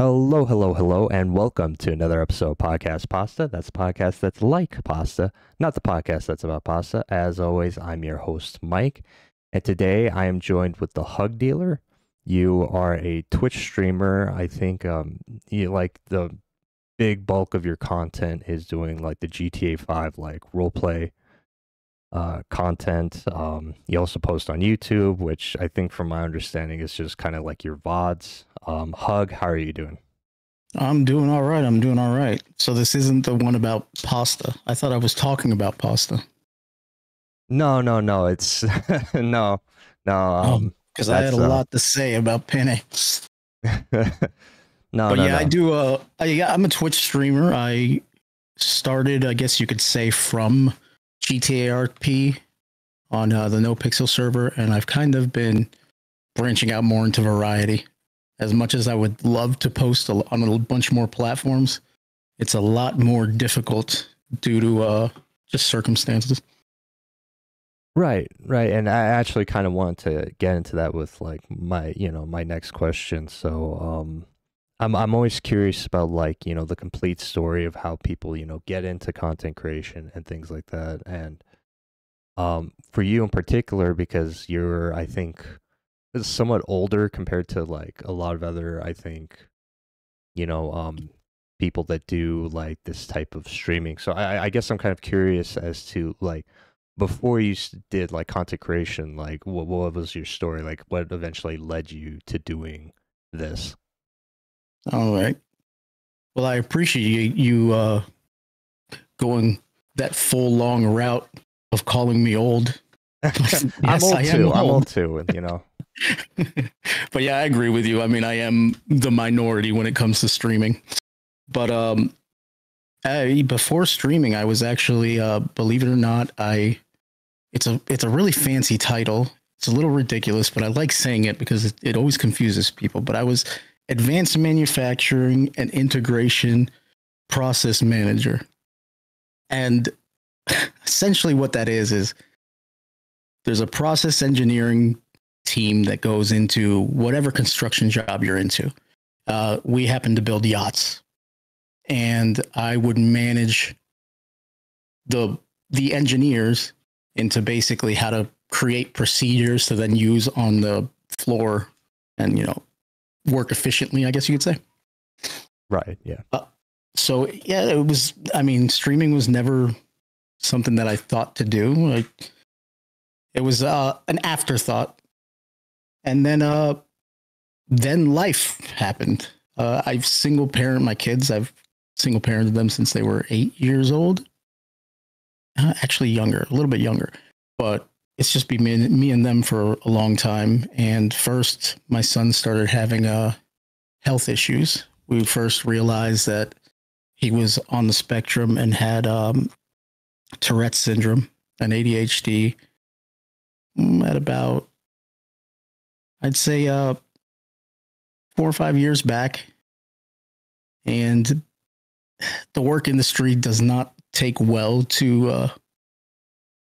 Hello, hello, hello, and welcome to another episode of Podcast Pasta. That's a podcast that's like pasta, not the podcast that's about pasta. As always, I'm your host, Mike, and today I am joined with the Hug Dealer. You are a Twitch streamer. I think um, you like the big bulk of your content is doing like the GTA 5 like roleplay uh, content. Um, you also post on YouTube, which I think, from my understanding, is just kind of like your VODs. Um, Hug, how are you doing? I'm doing all right. I'm doing all right. So this isn't the one about pasta. I thought I was talking about pasta. No, no, no. It's no, no. Um, because I had a uh, lot to say about penne. no, But no, yeah, no. I do. Uh, I, yeah, I'm a Twitch streamer. I started, I guess you could say, from GTA RP on uh, the No Pixel server, and I've kind of been branching out more into variety. As much as I would love to post on a bunch more platforms, it's a lot more difficult due to uh, just circumstances. Right, right. And I actually kind of want to get into that with like my, you know, my next question. So, um I'm I'm always curious about like, you know, the complete story of how people, you know, get into content creation and things like that. And um for you in particular because you're I think somewhat older compared to like a lot of other I think you know, um people that do like this type of streaming. So I I guess I'm kind of curious as to like before you did like content creation, like what what was your story? Like what eventually led you to doing this? All right. Well, I appreciate you uh, going that full long route of calling me old. I'm Yes, old I am too. I'm old. old too, and you know. but yeah, I agree with you. I mean, I am the minority when it comes to streaming. But um, I, before streaming, I was actually, uh, believe it or not, I it's a it's a really fancy title. It's a little ridiculous, but I like saying it because it, it always confuses people. But I was advanced manufacturing and integration process manager, and essentially what that is is there's a process engineering team that goes into whatever construction job you're into. Uh, we happen to build yachts, and I would manage the the engineers into basically how to create procedures to then use on the floor and you know work efficiently. I guess you could say. Right. Yeah. So yeah, it was. I mean, streaming was never something that I thought to do. Like, it was uh, an afterthought, and then uh, then life happened. Uh, I've single parent my kids. I've single parented them since they were eight years old. Uh, actually, younger, a little bit younger, but it's just been me, and- me and them for a long time. And first, my son started having uh, health issues. We first realized that he was on the spectrum and had um, Tourette's syndrome and ADHD mm, at about, I'd say, uh, four or five years back. And the work industry does not take well to uh,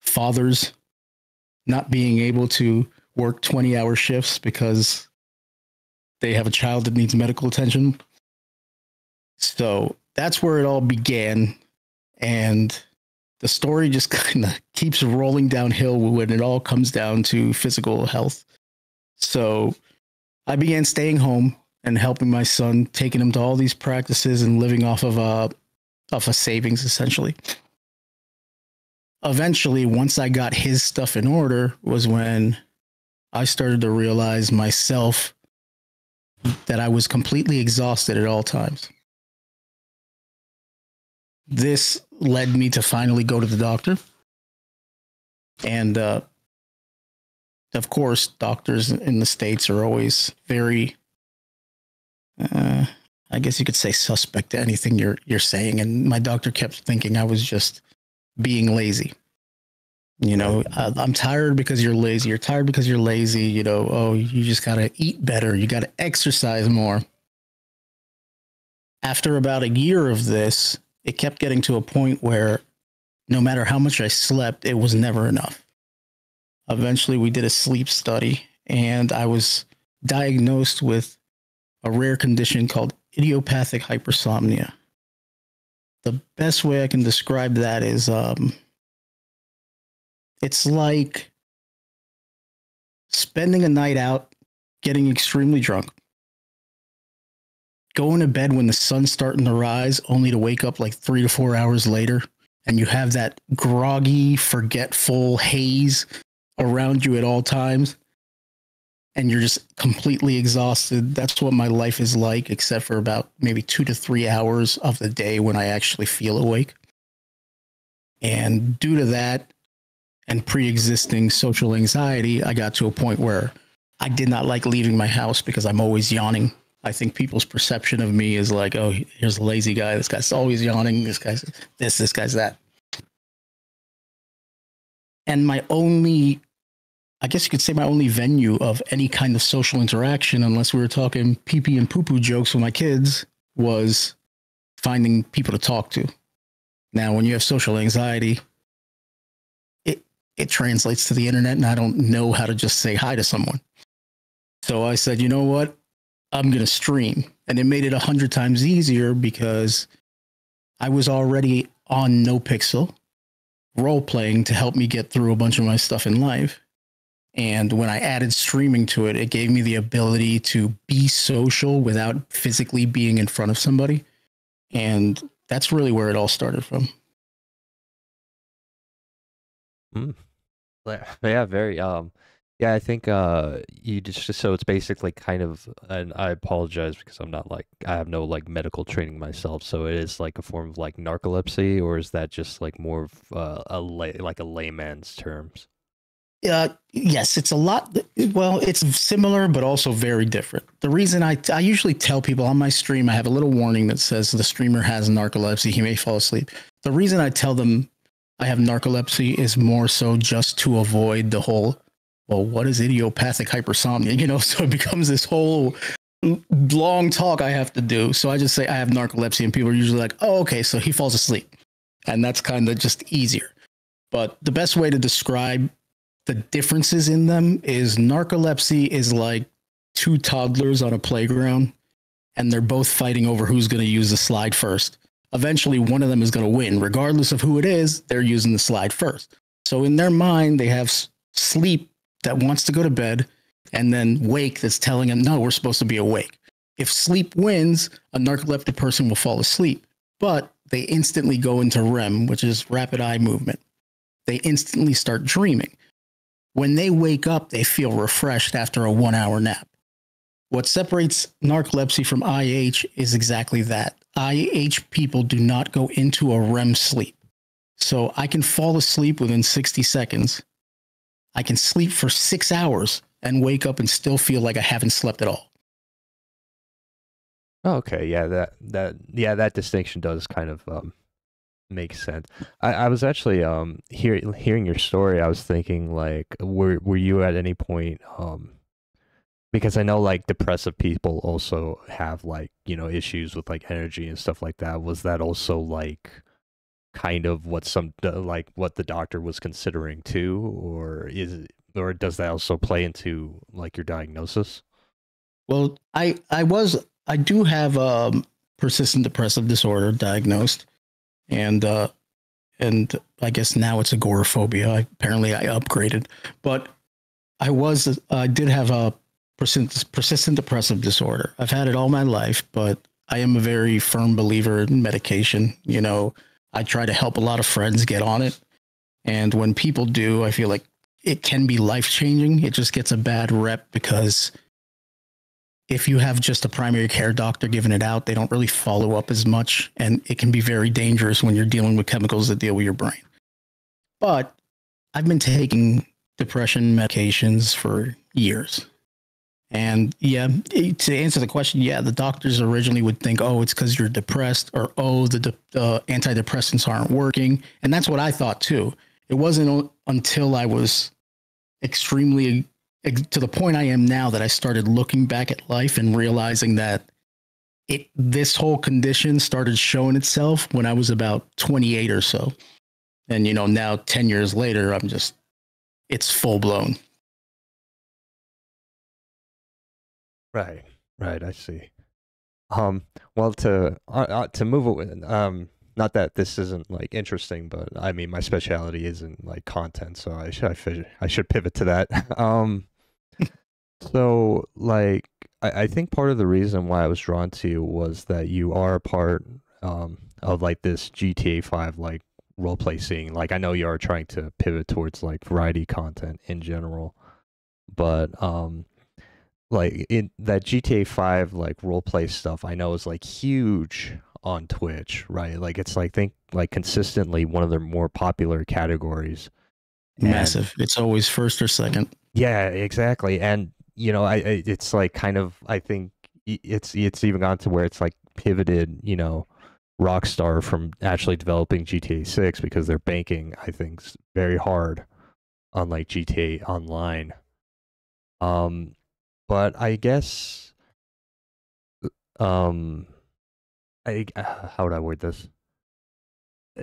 fathers not being able to work 20 hour shifts because they have a child that needs medical attention. So that's where it all began. And the story just kind of keeps rolling downhill when it all comes down to physical health. So I began staying home and helping my son, taking him to all these practices and living off of a off of savings essentially. Eventually, once I got his stuff in order, was when I started to realize myself that I was completely exhausted at all times. This led me to finally go to the doctor. And uh, of course, doctors in the States are always very, uh, I guess you could say, suspect to anything you're, you're saying. And my doctor kept thinking I was just being lazy. You know, I, uh, I'm tired because you're lazy. You're tired because you're lazy. You know, oh, you just got to eat better. You got to exercise more. After about a year of this, it kept getting to a point where no matter how much I slept, it was never enough. Eventually, we did a sleep study, and I was diagnosed with a rare condition called idiopathic hypersomnia. The best way I can describe that is um, it's like spending a night out, getting extremely drunk, going to bed when the sun's starting to rise, only to wake up like three to four hours later, and you have that groggy, forgetful haze around you at all times and you're just completely exhausted. That's what my life is like, except for about maybe two to three hours of the day when I actually feel awake. And due to that and pre existing social anxiety, I got to a point where I did not like leaving my house because I'm always yawning. I think people's perception of me is like, oh, here's a lazy guy. This guy's always yawning. This guy's this, this guy's that. And my only I guess you could say my only venue of any kind of social interaction, unless we were talking pee pee and poo poo jokes with my kids, was finding people to talk to. Now, when you have social anxiety, it it translates to the internet, and I don't know how to just say hi to someone. So I said, you know what? I'm gonna stream, and it made it a hundred times easier because I was already on NoPixel role playing to help me get through a bunch of my stuff in life and when I added streaming to it, it gave me the ability to be social without physically being in front of somebody. And that's really where it all started from. Mm. Yeah, very. Um, yeah, I think uh, you just so it's basically kind of, and I apologize because I'm not like I have no like medical training myself, so it is like a form of like narcolepsy, or is that just like more of uh, a lay, like a layman's terms? Uh, yes, it's a lot. Well, it's similar, but also very different. The reason I, I usually tell people on my stream, I have a little warning that says the streamer has narcolepsy. He may fall asleep. The reason I tell them I have narcolepsy is more so just to avoid the whole, well, what is idiopathic hypersomnia? You know, so it becomes this whole long talk I have to do. So I just say I have narcolepsy, and people are usually like, oh, okay, so he falls asleep. And that's kind of just easier. But the best way to describe the differences in them is narcolepsy is like two toddlers on a playground and they're both fighting over who's going to use the slide first. Eventually, one of them is going to win. Regardless of who it is, they're using the slide first. So, in their mind, they have sleep that wants to go to bed and then wake that's telling them, no, we're supposed to be awake. If sleep wins, a narcoleptic person will fall asleep, but they instantly go into REM, which is rapid eye movement. They instantly start dreaming. When they wake up, they feel refreshed after a one hour nap. What separates narcolepsy from IH is exactly that. IH people do not go into a REM sleep. So I can fall asleep within 60 seconds. I can sleep for six hours and wake up and still feel like I haven't slept at all. Okay, yeah, that that yeah, that distinction does kind of um, Makes sense. I, I was actually um hear, hearing your story. I was thinking like, were were you at any point um because I know like depressive people also have like you know issues with like energy and stuff like that. Was that also like kind of what some like what the doctor was considering too, or is or does that also play into like your diagnosis? Well, I I was I do have um persistent depressive disorder diagnosed and uh, and I guess now it's agoraphobia. I, apparently, I upgraded, but I was I did have a persistent, persistent depressive disorder. I've had it all my life, but I am a very firm believer in medication. You know, I try to help a lot of friends get on it, and when people do, I feel like it can be life changing. It just gets a bad rep because if you have just a primary care doctor giving it out, they don't really follow up as much. And it can be very dangerous when you're dealing with chemicals that deal with your brain. But I've been taking depression medications for years. And yeah, to answer the question, yeah, the doctors originally would think, oh, it's because you're depressed, or oh, the, the antidepressants aren't working. And that's what I thought too. It wasn't until I was extremely to the point I am now that I started looking back at life and realizing that it this whole condition started showing itself when I was about 28 or so. And you know, now 10 years later, I'm just it's full blown. Right. Right, I see. Um, well, to uh, uh, to move it, um, not that this isn't like interesting, but I mean, my specialty isn't like content, so I should I, should, I should pivot to that. um, so like, I, I think part of the reason why I was drawn to you was that you are a part um of like this GTA Five like role play scene. Like, I know you are trying to pivot towards like variety content in general, but um like in that GTA 5 like role play stuff I know is like huge on Twitch, right? Like it's like think like consistently one of their more popular categories. And Massive. It's always first or second. Yeah, exactly. And you know, I, I it's like kind of I think it's it's even gone to where it's like pivoted, you know, Rockstar from actually developing GTA 6 because they're banking I think very hard on like GTA online. Um but I guess um I how would I word this?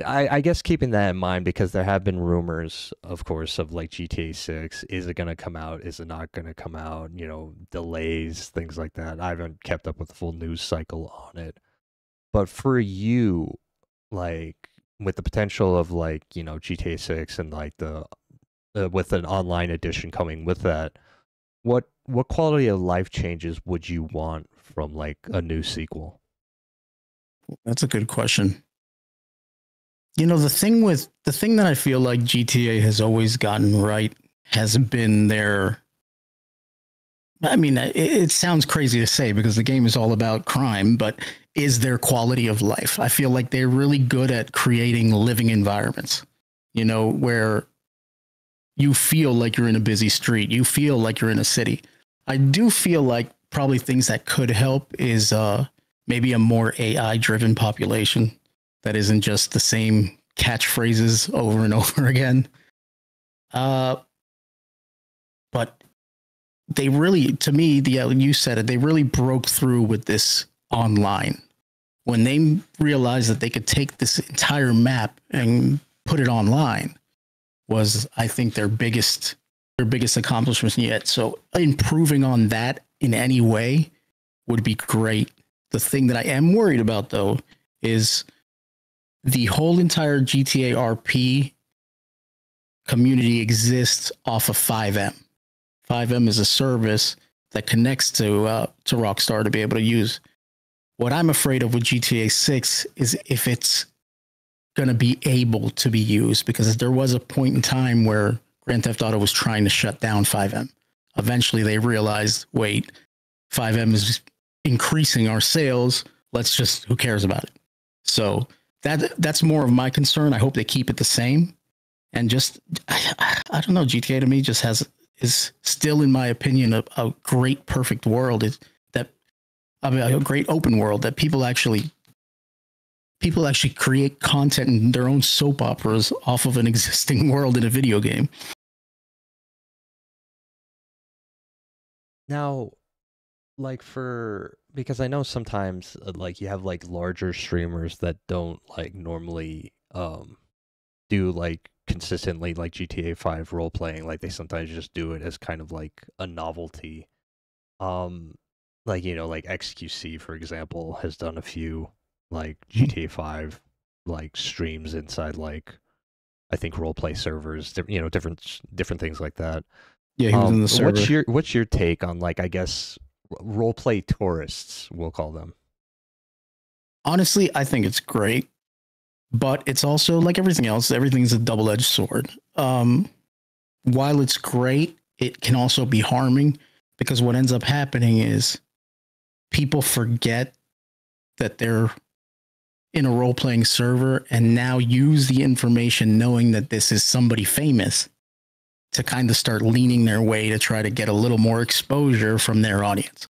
I, I guess keeping that in mind because there have been rumors, of course, of like GTA 6. Is it going to come out? Is it not going to come out? You know, delays, things like that. I haven't kept up with the full news cycle on it. But for you, like with the potential of like, you know, GTA 6 and like the, uh, with an online edition coming with that, what what quality of life changes would you want from like a new sequel? That's a good question. You know, the thing with the thing that I feel like GTA has always gotten right has been their I mean, it, it, sounds crazy to say because the game is all about crime, but is their quality of life. I feel like they're really good at creating living environments, you know, where you feel like you're in a busy street, you feel like you're in a city. I do feel like probably things that could help is uh, maybe a more AI driven population that isn't just the same catchphrases over and over again. Uh, but they really, to me, the you said it, they really broke through with this online when they realized that they could take this entire map and put it online was I think their biggest their biggest accomplishment yet. So improving on that in any way would be great. The thing that I am worried about though is the whole entire GTA RP community exists off of FiveM. FiveM is a service that connects to uh, to Rockstar to be able to use. What I'm afraid of with GTA 6 is if it's going to be able to be used because there was a point in time where Grand Theft Auto was trying to shut down FiveM. Eventually, they realized, wait, FiveM is increasing our sales. Let's just who cares about it? So that that's more of my concern. I hope they keep it the same. And just I, I don't know, GTA to me just has is still, in my opinion, a, a great perfect world. Is that I mean, a great open world that people actually people actually create content in their own soap operas off of an existing world in a video game. Now, like for because I know sometimes uh, like you have like larger streamers that don't like normally um do like consistently like GTA 5 role playing like they sometimes just do it as kind of like a novelty. Um like you know like XQC for example has done a few like GTA 5 like streams inside like I think role play servers, you know, different different things like that. Yeah, he was um, in the server. What's your what's your take on like I guess role play tourists, we'll call them? Honestly, I think it's great, but it's also like everything else, everything's a double-edged sword. Um, while it's great, it can also be harming because what ends up happening is people forget that they're in a role playing server and now use the information knowing that this is somebody famous to kind of start leaning their way to try to get a little more exposure from their audience.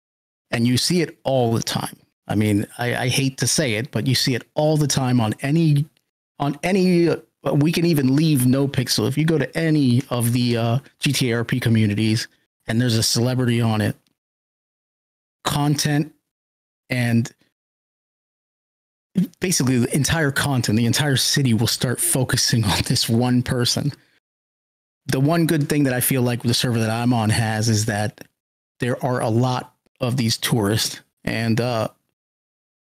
And you see it all the time. I mean, I, I hate to say it, but you see it all the time on any on any. We can even leave NoPixel if you go to any of the uh, GTRP communities and there's a celebrity on it. Content and basically the entire content, the entire city will start focusing on this one person. The one good thing that I feel like the server that I'm on has is that there are a lot of these tourists, and uh,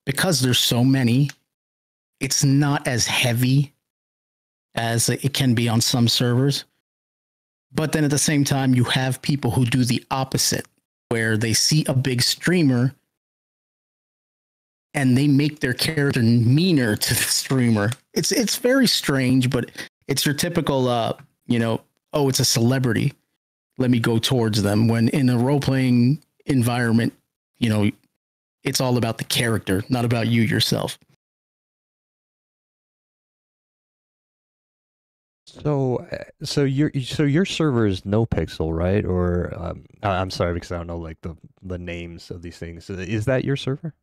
because there's so many, it's not as heavy as it can be on some servers. But then at the same time, you have people who do the opposite, where they see a big streamer and they make their character meaner to the streamer. It's it's very strange, but it's your typical uh, you know, oh, it's a celebrity. Let me go towards them. When in a role playing environment, you know, it's all about the character, not about you yourself. So, uh, so your so your server is NoPixel, right? Or um, I'm sorry because I don't know like the the names of these things. Is that your server?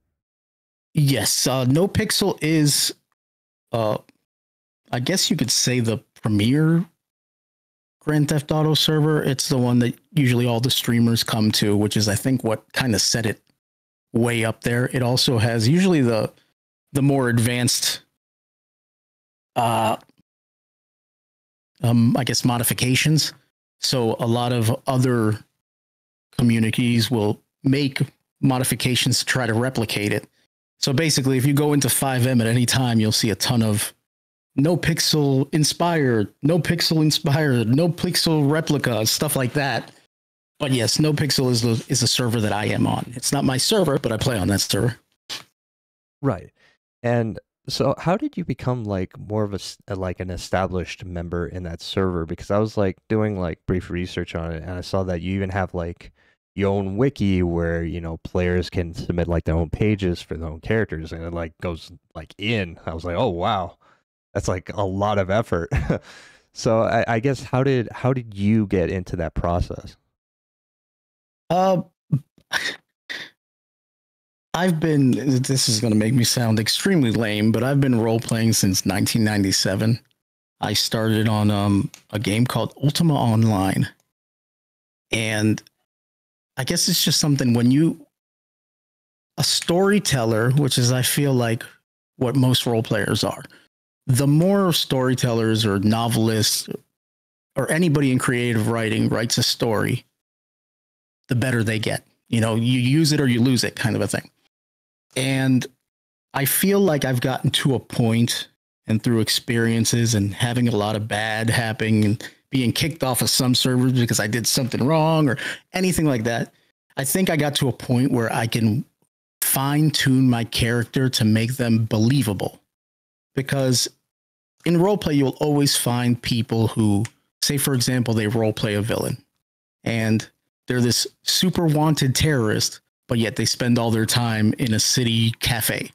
Yes, uh, NoPixel is, uh, I guess you could say the premier Grand Theft Auto server. It's the one that usually all the streamers come to, which is I think what kind of set it way up there. It also has usually the the more advanced uh um I guess modifications. So a lot of other communities will make modifications to try to replicate it. So basically if you go into FiveM at any time you'll see a ton of no pixel inspired, no pixel inspired, no pixel replica, stuff like that. But yes, no pixel is the is a server that I am on. It's not my server, but I play on that server. Right. And so how did you become like more of a like an established member in that server? Because I was like doing like brief research on it and I saw that you even have like your own wiki where, you know, players can submit like their own pages for their own characters and it like goes like in. I was like, "Oh, wow. That's like a lot of effort." so I, I guess how did how did you get into that process? Uh, I've been. This is going to make me sound extremely lame, but I've been role playing since 1997. I started on um, a game called Ultima Online, and I guess it's just something when you a storyteller, which is I feel like what most role players are. The more storytellers or novelists or anybody in creative writing writes a story, the better they get. You know, you use it or you lose it kind of a thing. And I feel like I've gotten to a point and through experiences and having a lot of bad happening and being kicked off of some servers because I did something wrong or anything like that. I think I got to a point where I can fine tune my character to make them believable. Because in roleplay, you'll always find people who, say, for example, they roleplay a villain and they're this super wanted terrorist, but yet they spend all their time in a city cafe.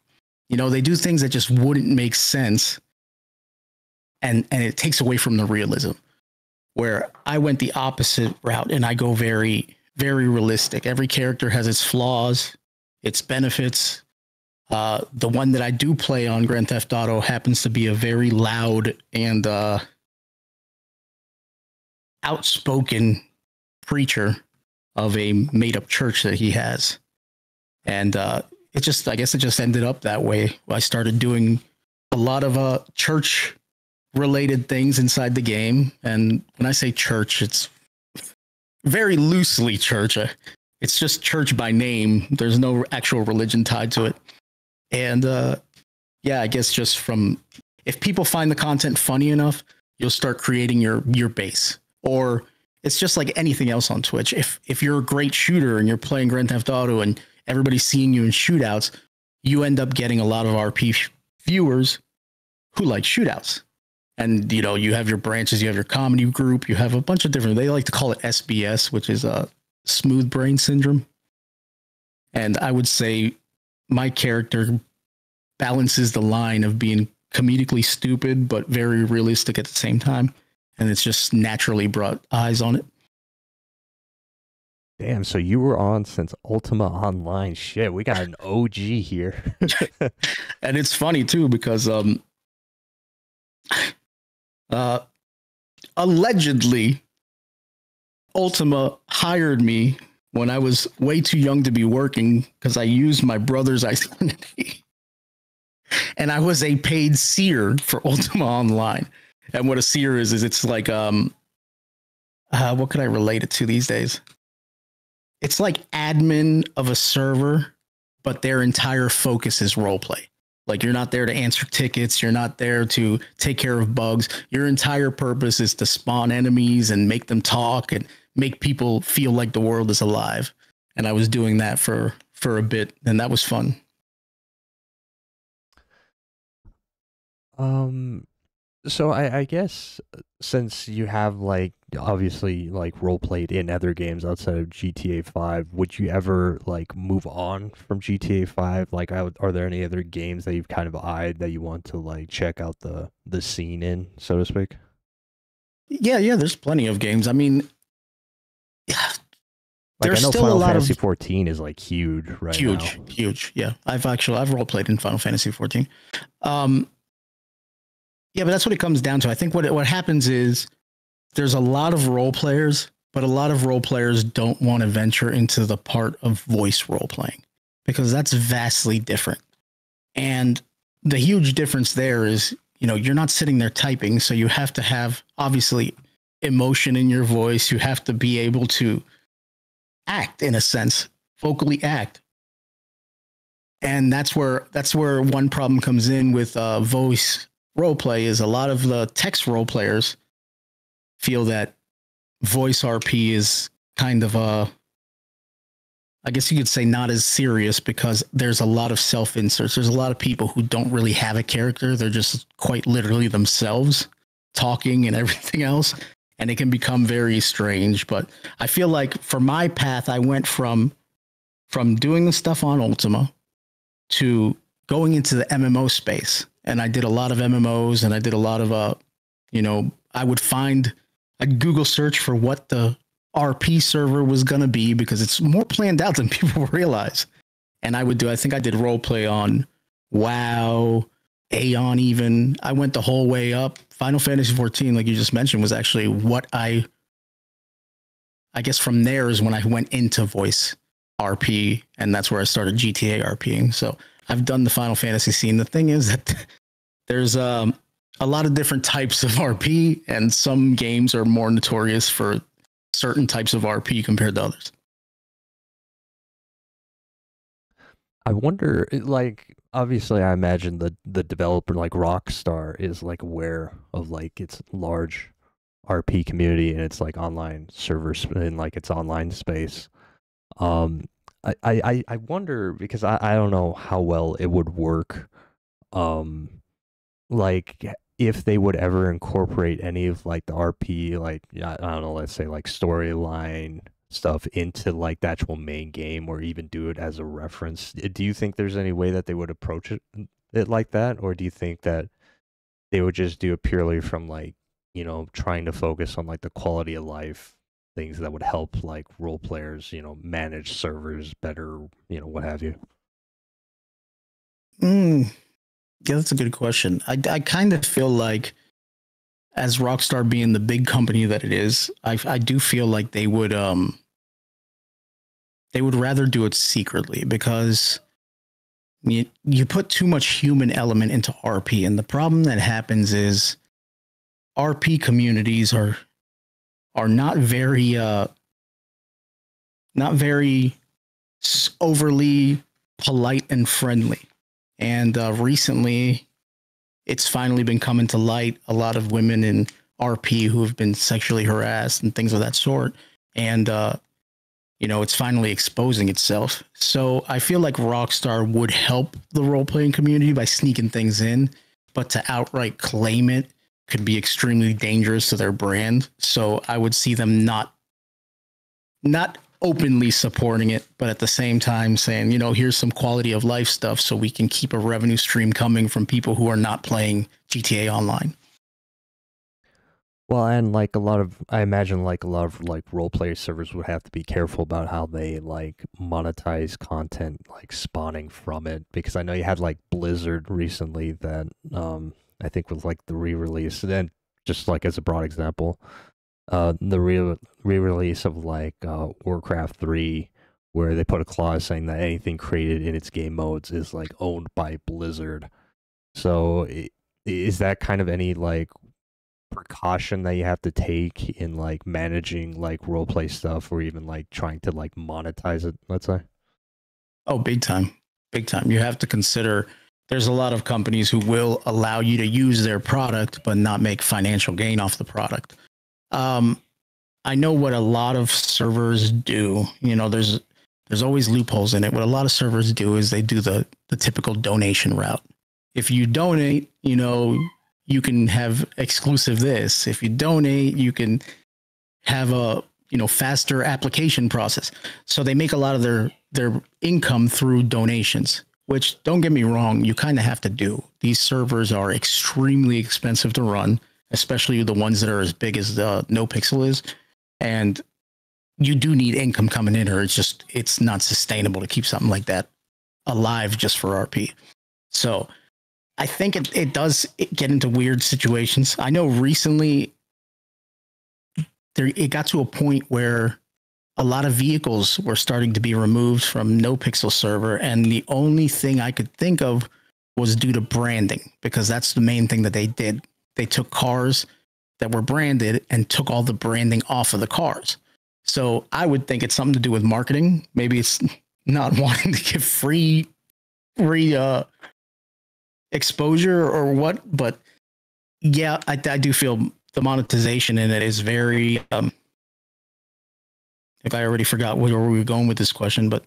You know, they do things that just wouldn't make sense. And and it takes away from the realism. Where I went the opposite route and I go very, very realistic. Every character has its flaws, its benefits. Uh, the one that I do play on Grand Theft Auto happens to be a very loud and uh, outspoken preacher of a made up church that he has. And uh, it just, I guess it just ended up that way. I started doing a lot of uh, church related things inside the game. And when I say church, it's very loosely church. Uh, It's just church by name. There's no actual religion tied to it. And uh, yeah, I guess just from if people find the content funny enough, you'll start creating your your base. Or it's just like anything else on Twitch. If if you're a great shooter and you're playing Grand Theft Auto and everybody's seeing you in shootouts, you end up getting a lot of RP viewers who like shootouts. And you know, you have your branches, you have your comedy group, you have a bunch of different. They like to call it SBS, which is a smooth brain syndrome. And I would say my character balances the line of being comedically stupid but very realistic at the same time and it's just naturally brought eyes on it Damn, so you were on since Ultima Online. Shit, we got an OG here. and it's funny too because um uh allegedly ultima hired me when i was way too young to be working because i used my brother's identity and i was a paid seer for ultima online and what a seer is is it's like um uh, what could i relate it to these days it's like admin of a server but their entire focus is role play. Like you're not there to answer tickets, you're not there to take care of bugs. Your entire purpose is to spawn enemies and make them talk and make people feel like the world is alive. And I was doing that for for a bit and that was fun. Um so I, I guess since you have like obviously like role played in other games outside of GTA 5, would you ever like move on from GTA 5? Like are there any other games that you've kind of eyed that you want to like check out the the scene in, so to speak? Yeah, yeah, there's plenty of games. I mean, yeah, like there's I know still Final a lot Fantasy of 14 is like huge right huge, now. huge. Yeah, I've actually I've role played in Final Fantasy 14. Um, yeah, but that's what it comes down to. I think what what happens is there's a lot of role players, but a lot of role players don't want to venture into the part of voice role playing because that's vastly different. And the huge difference there is, you know, you're not sitting there typing, so you have to have obviously emotion in your voice. You have to be able to act in a sense, vocally act. And that's where that's where one problem comes in with uh, voice role play is a lot of the text role players feel that voice RP is kind of a I guess you could say not as serious because there's a lot of self inserts. There's a lot of people who don't really have a character. They're just quite literally themselves talking and everything else. And it can become very strange. But I feel like for my path, I went from from doing the stuff on Ultima to going into the MMO space. And I did a lot of MMOs and I did a lot of uh, you know, I would find I'd Google search for what the RP server was going to be because it's more planned out than people realize. And I would do, I think I did role play on WoW, Aion, even. I went the whole way up. Final Fantasy 14, like you just mentioned, was actually what I, I guess from there is when I went into voice RP. And that's where I started GTA RPing. So I've done the Final Fantasy scene. The thing is that there's, um, a lot of different types of RP, and some games are more notorious for certain types of RP compared to others. I wonder, like, obviously, I imagine the the developer like Rockstar is like aware of like its large RP community and its like online servers in like its online space. Um, I I I wonder because I I don't know how well it would work. Um, like if they would ever incorporate any of like the RP, like I don't know, let's say like storyline stuff into like the actual main game, or even do it as a reference. Do you think there's any way that they would approach it it like that, or do you think that they would just do it purely from like you know trying to focus on like the quality of life things that would help like role players, you know, manage servers better, you know, what have you? Mm, yeah, that's a good question. I, I kind of feel like, as Rockstar being the big company that it is, I, I do feel like they would um they would rather do it secretly because you, you put too much human element into RP, and the problem that happens is RP communities are are not very uh not very overly polite and friendly. And uh, recently, it's finally been coming to light a lot of women in RP who have been sexually harassed and things of that sort. And, uh, you know, it's finally exposing itself. So I feel like Rockstar would help the role playing community by sneaking things in, but to outright claim it could be extremely dangerous to their brand. So I would see them not not openly supporting it, but at the same time saying, you know, here's some quality of life stuff so we can keep a revenue stream coming from people who are not playing GTA Online. Well, and like a lot of, I imagine like a lot of like role play servers would have to be careful about how they like monetize content like spawning from it because I know you had like Blizzard recently that um I think was like the re-release and just like as a broad example, uh, the re release of like uh, Warcraft 3, where they put a clause saying that anything created in its game modes is like owned by Blizzard. So is that kind of any like precaution that you have to take in like managing like role play stuff or even like trying to like monetize it, let's say? Oh, big time. big time. You have to consider there's a lot of companies who will allow you to use their product but not make financial gain off the product. Um, I know what a lot of servers do. You know, there's there's always loopholes in it. What a lot of servers do is they do the the typical donation route. If you donate, you know, you can have exclusive this. If you donate, you can have a you know faster application process. So they make a lot of their their income through donations which don't get me wrong, you kind of have to do. These servers are extremely expensive to run, especially the ones that are as big as the NoPixel is. And you do need income coming in, or it's just it's not sustainable to keep something like that alive just for RP. So I think it, it does get into weird situations. I know recently there it got to a point where a lot of vehicles were starting to be removed from NoPixel server, and the only thing I could think of was due to branding because that's the main thing that they did. They took cars that were branded and took all the branding off of the cars. So I would think it's something to do with marketing. Maybe it's not wanting to give free free uh exposure or what, but yeah, I, I do feel the monetization in it is very um if I already forgot where we were going with this question, but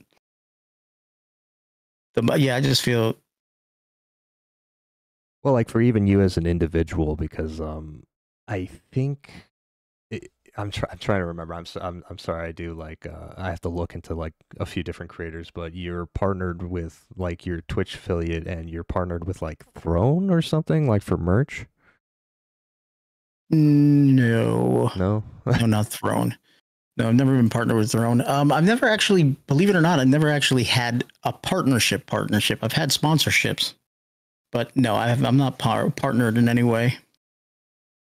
the yeah, I just feel well, like for even you as an individual, because um, I think it, I'm, try, I'm trying to remember. I'm, so, I'm I'm sorry. I do like uh, I have to look into like a few different creators, but you're partnered with like your Twitch affiliate, and you're partnered with like Throne or something like for merch. No, no, no, not Throne. No, I've never been partnered with Throne. Um, I've never actually, believe it or not, I've never actually had a partnership. Partnership. I've had sponsorships, but no, I have, I'm not par- partnered in any way.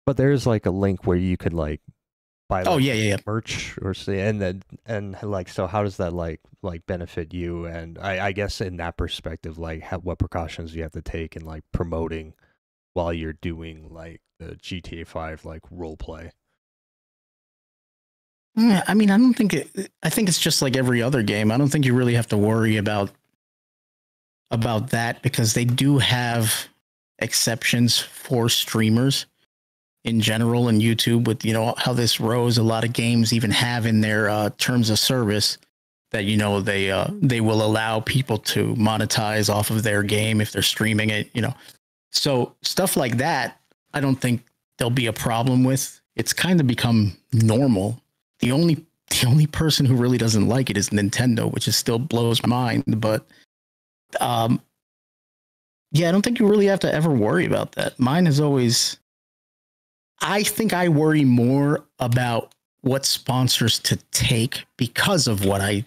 But there's like a link where you could like buy. Oh, yeah, yeah, yeah. merch or say, and then and like so, how does that like like benefit you? And I, I guess in that perspective, like how, what precautions do you have to take in like promoting while you're doing like the GTA Five like role play. Yeah, I mean, I don't think it. I think it's just like every other game. I don't think you really have to worry about about that because they do have exceptions for streamers in general and YouTube with you know how this rose. A lot of games even have in their uh, terms of service that you know they uh, they will allow people to monetize off of their game if they're streaming it. You know, so stuff like that. I don't think there'll be a problem with. It's kind of become normal the only the only person who really doesn't like it is Nintendo, which is still blows my mind. But um, yeah, I don't think you really have to ever worry about that. Mine is always. I think I worry more about what sponsors to take because of what I,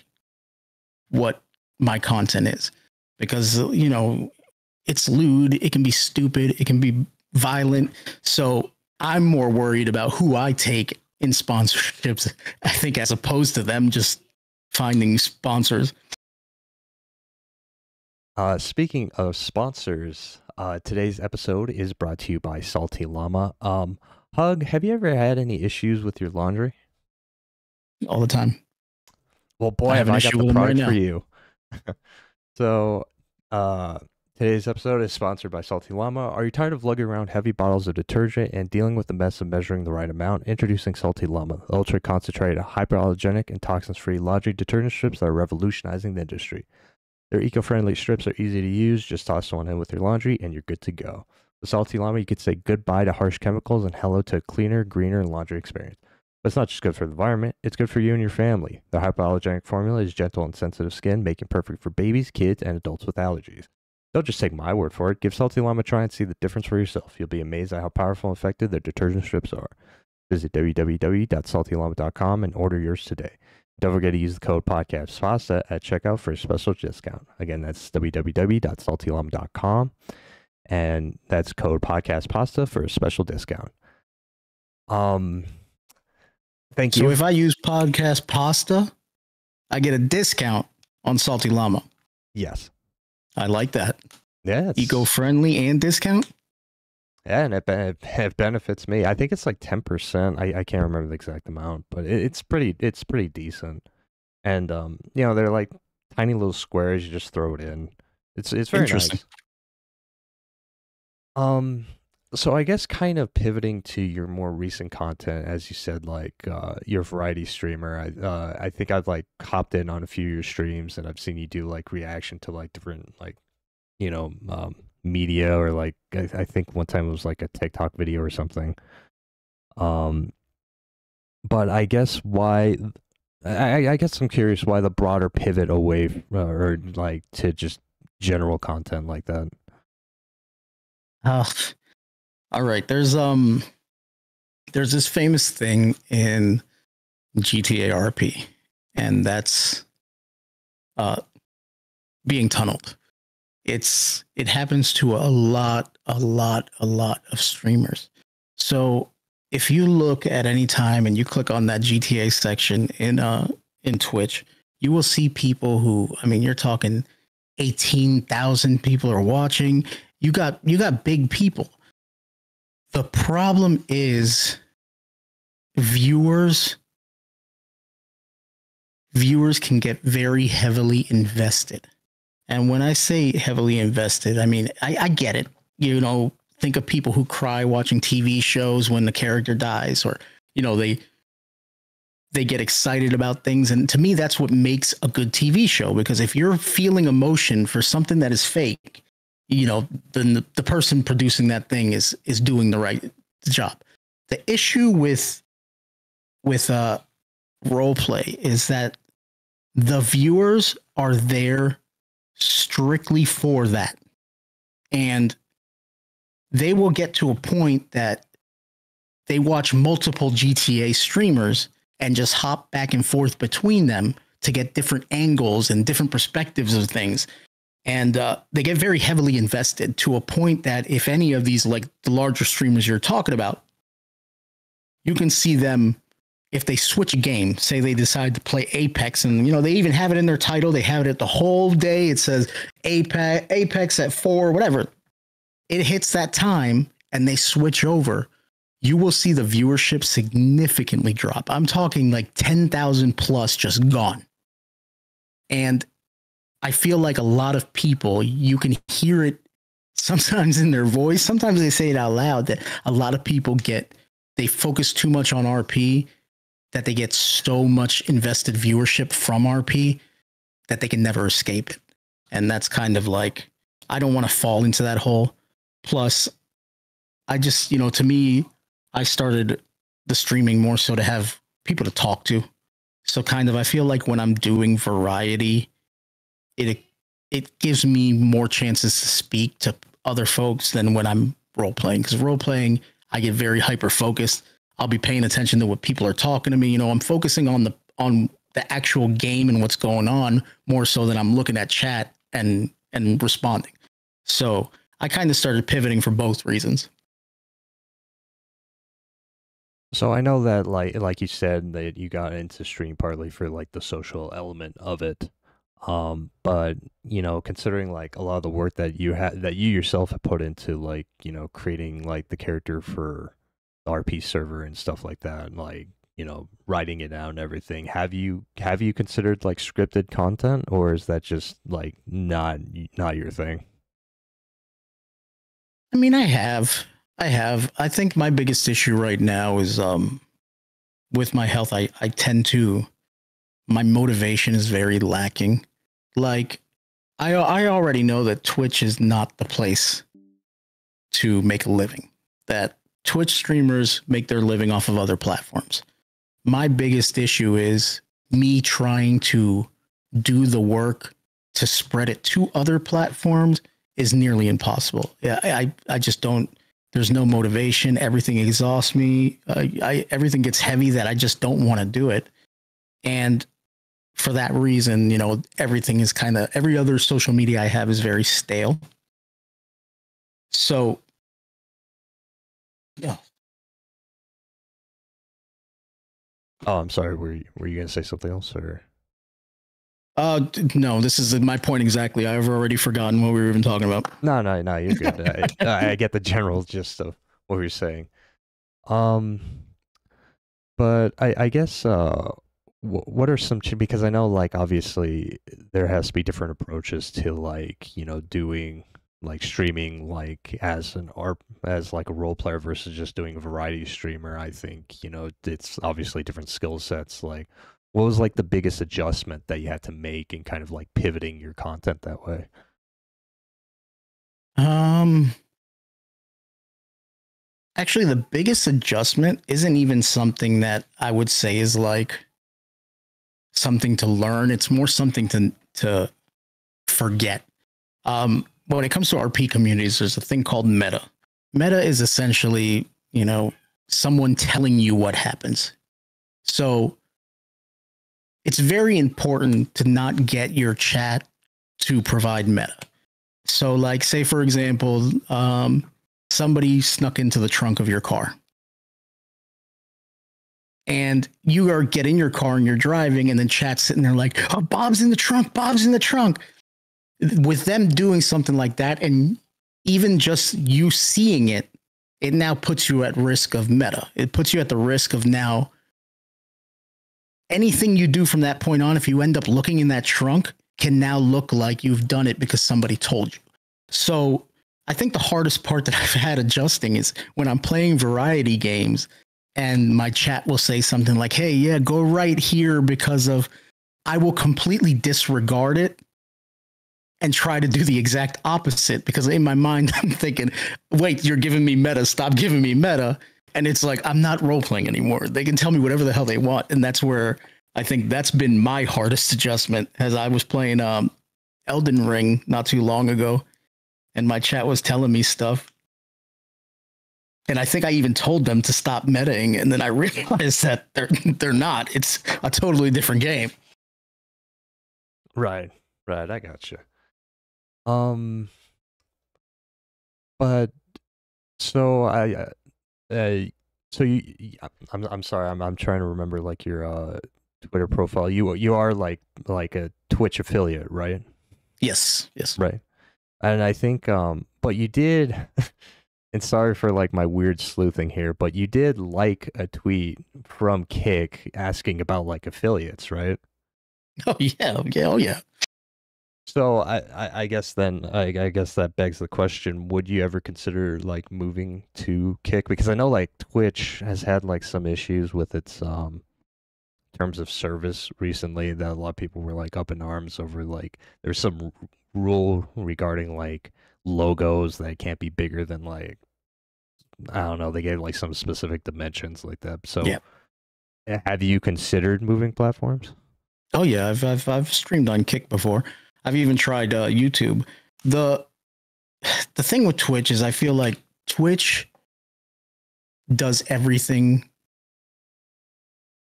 what my content is, because you know, it's lewd, it can be stupid, it can be violent. So I'm more worried about who I take in sponsorships, I think, as opposed to them just finding sponsors. Uh, speaking of sponsors, uh, today's episode is brought to you by Salty Lama. Um, Hug, have you ever had any issues with your laundry? All the time. Well, boy, I have I got the 'em right product for you. so, uh, today's episode is sponsored by Salty Lama. Are you tired of lugging around heavy bottles of detergent and dealing with the mess of measuring the right amount? Introducing Salty Lama, ultra concentrated, hyperallergenic, and toxins free laundry detergent strips that are revolutionizing the industry. Their eco friendly strips are easy to use. Just toss one in with your laundry and you're good to go. With Salty Lama, you can say goodbye to harsh chemicals and hello to a cleaner, greener laundry experience. But it's not just good for the environment, it's good for you and your family. The hypoallergenic formula is gentle and sensitive skin, making perfect for babies, kids, and adults with allergies. Don't just take my word for it. Give Salty Lama a try and see the difference for yourself. You'll be amazed at how powerful and effective their detergent strips are. Visit www.saltylama.com and order yours today. Don't forget to use the code podcast pasta at checkout for a special discount. Again, that's www.saltylama.com and that's code podcast pasta for a special discount. Um, thank you. So if I use podcast pasta, I get a discount on Salty Lama. yes. I like that. Yeah. Eco friendly and discount. Yeah, and it, it benefits me. I think it's like ten percent. I, I can't remember the exact amount, but it, it's pretty it's pretty decent. And um, you know, they're like tiny little squares. You just throw it in, It's it's very Interesting. nice. Um, so I guess kind of pivoting to your more recent content, as you said, like uh, you're variety streamer. I uh, I think I've like hopped in on a few of your streams, and I've seen you do like reaction to like different like you know um, media or like I, I think one time it was like a TikTok video or something. Um, but I guess why I, I guess I'm curious why the broader pivot away uh, or like to just general content like that. Uh, all right. There's um there's this famous thing in GTA RP, and that's uh being tunneled. It's it happens to a lot, a lot, a lot of streamers. So if you look at any time and you click on that GTA section in uh in Twitch, you will see people who I mean you're talking 18,000 people are watching. You got you got big people. The problem is viewers viewers can get very heavily invested. And when I say heavily invested, I mean I, I get it. You know, think of people who cry watching TV shows when the character dies, or you know, they they get excited about things. And to me, that's what makes a good TV show. Because if you're feeling emotion for something that is fake, you know, then the, the person producing that thing is is doing the right job. The issue with with uh role play is that the viewers are there strictly for that. And they will get to a point that they watch multiple GTA streamers and just hop back and forth between them to get different angles and different perspectives of things. And uh, they get very heavily invested to a point that if any of these, like the larger streamers you're talking about, you can see them if they switch a game, say they decide to play Apex, and you know they even have it in their title. They have it the whole day. It says Apex, Apex at four, whatever. It hits that time, and they switch over. You will see the viewership significantly drop. I'm talking like ten thousand plus, just gone. And I feel like a lot of people, you can hear it sometimes in their voice. Sometimes they say it out loud that a lot of people get they focus too much on RP that they get so much invested viewership from RP that they can never escape it. And that's kind of like, I don't want to fall into that hole. Plus, I just, you know, to me, I started the streaming more so to have people to talk to. So kind of I feel like when I'm doing variety, it it gives me more chances to speak to other folks than when I'm role playing. Because role playing, I get very hyper focused. I'll be paying attention to what people are talking to me. You know, I'm focusing on the on the actual game and what's going on more so than I'm looking at chat and and responding. So I kind of started pivoting for both reasons. So I know that like like you said that you got into stream partly for like the social element of it. Um, but you know, considering like a lot of the work that you had that you yourself have put into like, you know, creating like the character for RP server and stuff like that, and like, you know, writing it down and everything, have you have you considered like scripted content or is that just like not not your thing? I mean, I have. I have. I think my biggest issue right now is um with my health I I tend to my motivation is very lacking. Like I I already know that Twitch is not the place to make a living. That Twitch streamers make their living off of other platforms. My biggest issue is me trying to do the work to spread it to other platforms is nearly impossible. Yeah, I, I, just don't. There's no motivation. Everything exhausts me. Uh, I everything gets heavy that I just don't want to do it. And for that reason, you know, everything is kind of every other social media I have is very stale. So, yeah, Oh, I'm sorry. Were you, were you gonna say something else or? uh, no, this is my point exactly. I've already forgotten what we were even talking about. No, no, no. You're good. I, I get the general gist of what you're saying. Um, but I, I guess uh, what are some because I know like obviously there has to be different approaches to like you know doing like streaming like as an art as like a role player versus just doing a variety streamer. I think you know it's obviously different skill sets. Like, what was like the biggest adjustment that you had to make in kind of like pivoting your content that way? Um, actually, the biggest adjustment isn't even something that I would say is like something to learn. It's more something to to forget. Um, when it comes to RP communities, there's a thing called meta. Meta is essentially, you know, someone telling you what happens. So it's very important to not get your chat to provide meta. So, like, say for example, um, somebody snuck into the trunk of your car, and you are getting your car and you're driving, and then chat's sitting there like, "Oh, Bob's in the trunk. Bob's in the trunk." With them doing something like that, and even just you seeing it, it now puts you at risk of meta. It puts you at the risk of now anything you do from that point on. If you end up looking in that trunk, can now look like you've done it because somebody told you. So I think the hardest part that I've had adjusting is when I'm playing variety games and my chat will say something like, hey, yeah, go right here because of, I will completely disregard it and try to do the exact opposite because in my mind, I'm thinking, wait, you're giving me meta, stop giving me meta. And it's like, I'm not role playing anymore. They can tell me whatever the hell they want. And that's where I think that's been my hardest adjustment as I was playing um, Elden Ring not too long ago, and my chat was telling me stuff. And I think I even told them to stop metaing, and then I realized that they're they're not. It's a totally different game. Right, right. I got you. Um, but so I, uh, so you, I'm I'm sorry. I'm I'm trying to remember like your uh Twitter profile. You you are like like a Twitch affiliate, right? Yes. Yes. Right. And I think um but you did and sorry for like my weird sleuthing here, but you did like a tweet from Kick asking about like affiliates, right? Oh yeah, yeah, oh yeah. So I, I, I guess then I, I guess that begs the question: Would you ever consider like moving to Kick? Because I know like Twitch has had like some issues with its um terms of service recently that a lot of people were like up in arms over like there's some r- rule regarding like logos that can't be bigger than like I don't know they gave like some specific dimensions like that. So Yeah. have you considered moving platforms? Oh yeah, I've I've I've streamed on Kick before. I've even tried uh, YouTube. the The thing with Twitch is, I feel like Twitch does everything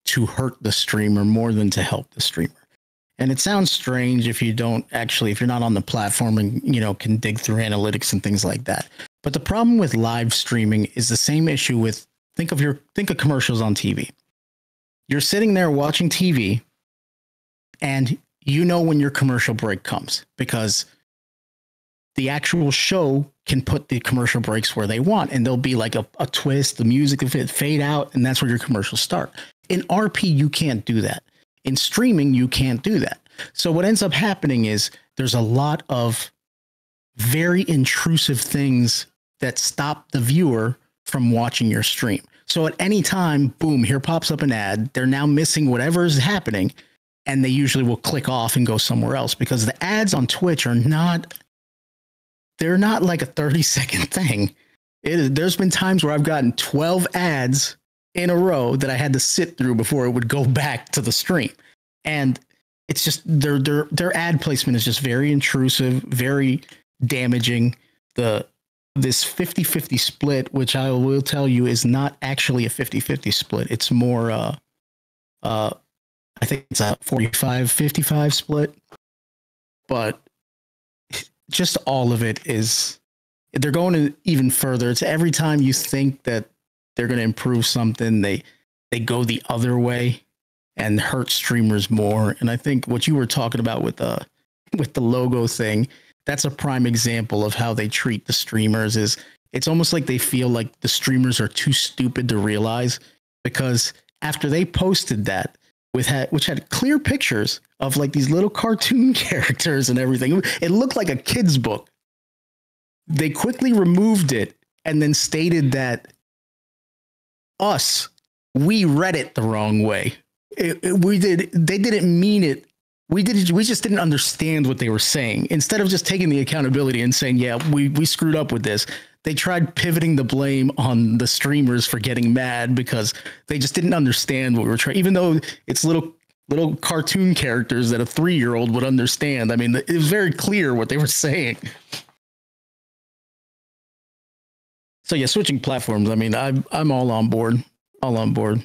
to hurt the streamer more than to help the streamer. And it sounds strange if you don't actually, if you're not on the platform and you know can dig through analytics and things like that. But the problem with live streaming is the same issue with think of your think of commercials on TV. You're sitting there watching TV and you know when your commercial break comes because the actual show can put the commercial breaks where they want and there'll be like a, a twist the music will fade out and that's where your commercials start. In rp you can't do that. In streaming you can't do that. So what ends up happening is there's a lot of very intrusive things that stop the viewer from watching your stream. So at any time boom here pops up an ad. They're now missing whatever is happening and they usually will click off and go somewhere else because the ads on Twitch are not they're not like a 30 second thing. It is, there's been times where I've gotten 12 ads in a row that I had to sit through before it would go back to the stream. And it's just their their their ad placement is just very intrusive, very damaging. The this 50-50 split, which I will tell you is not actually a 50-50 split. It's more uh uh I think it's a 45 55 split. But just all of it is they're going even further. It's every time you think that they're going to improve something, they they go the other way and hurt streamers more. And I think what you were talking about with the with the logo thing, that's a prime example of how they treat the streamers is it's almost like they feel like the streamers are too stupid to realize because after they posted that with had which had clear pictures of like these little cartoon characters and everything. It looked like a kid's book. They quickly removed it and then stated that us we read it the wrong way. It, it, we did they didn't mean it we did we just didn't understand what they were saying instead of just taking the accountability and saying yeah we we screwed up with this they tried pivoting the blame on the streamers for getting mad because they just didn't understand what we were trying even though it's little little cartoon characters that a 3-year-old would understand. I mean it was very clear what they were saying. So yeah switching platforms i mean i'm i'm all on board all on board.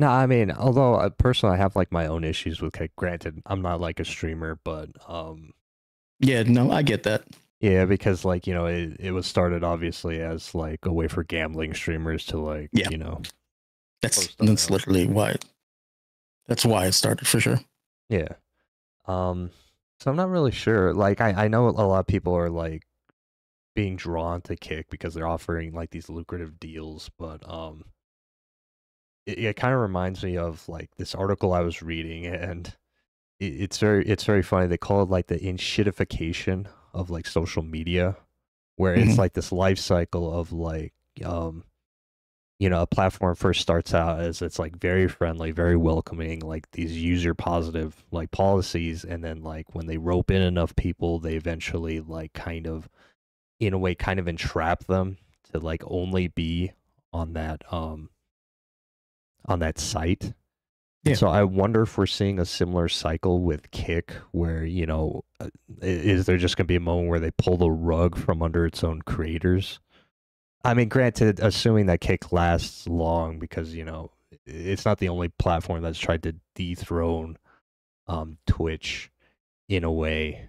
No, I mean, although uh, personally I have like my own issues with. Granted, I'm not like a streamer, but um, yeah no i get that yeah, because like you know, it, it was started obviously as like a way for gambling streamers to like Yeah. you know that's that's that. literally why that's why it started for sure Yeah. Um so I'm not really sure. Like I I know a lot of people are like being drawn to Kick because they're offering like these lucrative deals, but um it, it kind of reminds me of like this article I was reading and it, it's very it's very funny. They call it like the enshittification of like social media where it's Mhm. like this life cycle of like um you know, a platform first starts out as it's like very friendly, very welcoming, like these user positive like policies, and then like when they rope in enough people, they eventually like kind of, in a way, kind of entrap them to like only be on that um on that site. Yeah. So I wonder if we're seeing a similar cycle with Kick, where you know, uh, is there just going to be a moment where they pull the rug from under its own creators? I mean, granted, assuming that Kick lasts long, because you know it's not the only platform that's tried to dethrone um, Twitch in a way.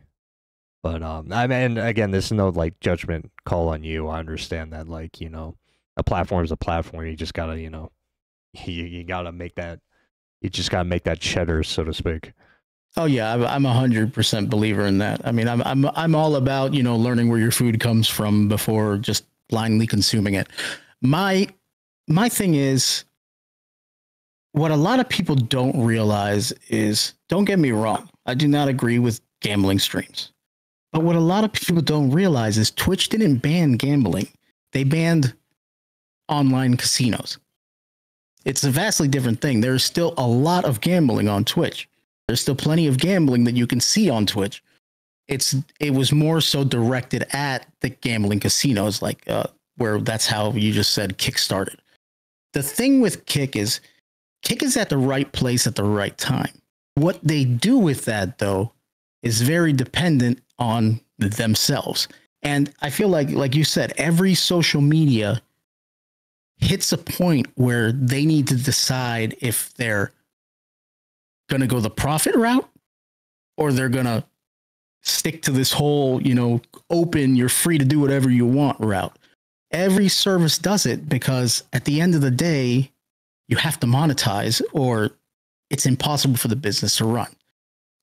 But um, I mean, again, this is no like judgment call on you. I understand that, like you know, a platform is a platform. You just gotta, you know, you you gotta make that. You just gotta make that cheddar, so to speak. Oh yeah, I'm- I'm a hundred percent believer in that. I mean, I'm I'm I'm all about you know learning where your food comes from before just blindly consuming it. My my thing is, what a lot of people don't realize is, don't get me wrong, I do not agree with gambling streams, but what a lot of people don't realize is Twitch didn't ban gambling; they banned online casinos. It's a vastly different thing. There's still a lot of gambling on Twitch. There's still plenty of gambling that you can see on Twitch. It's it was more so directed at the gambling casinos, like uh, where that's how you just said Kick started. The thing with Kick is Kick is at the right place at the right time. What they do with that though is very dependent on themselves. And I feel like like you said, every social media hits a point where they need to decide if they're going to go the profit route or they're going to stick to this whole, you know, open, you're free to do whatever you want route. Every service does it because at the end of the day, you have to monetize or it's impossible for the business to run.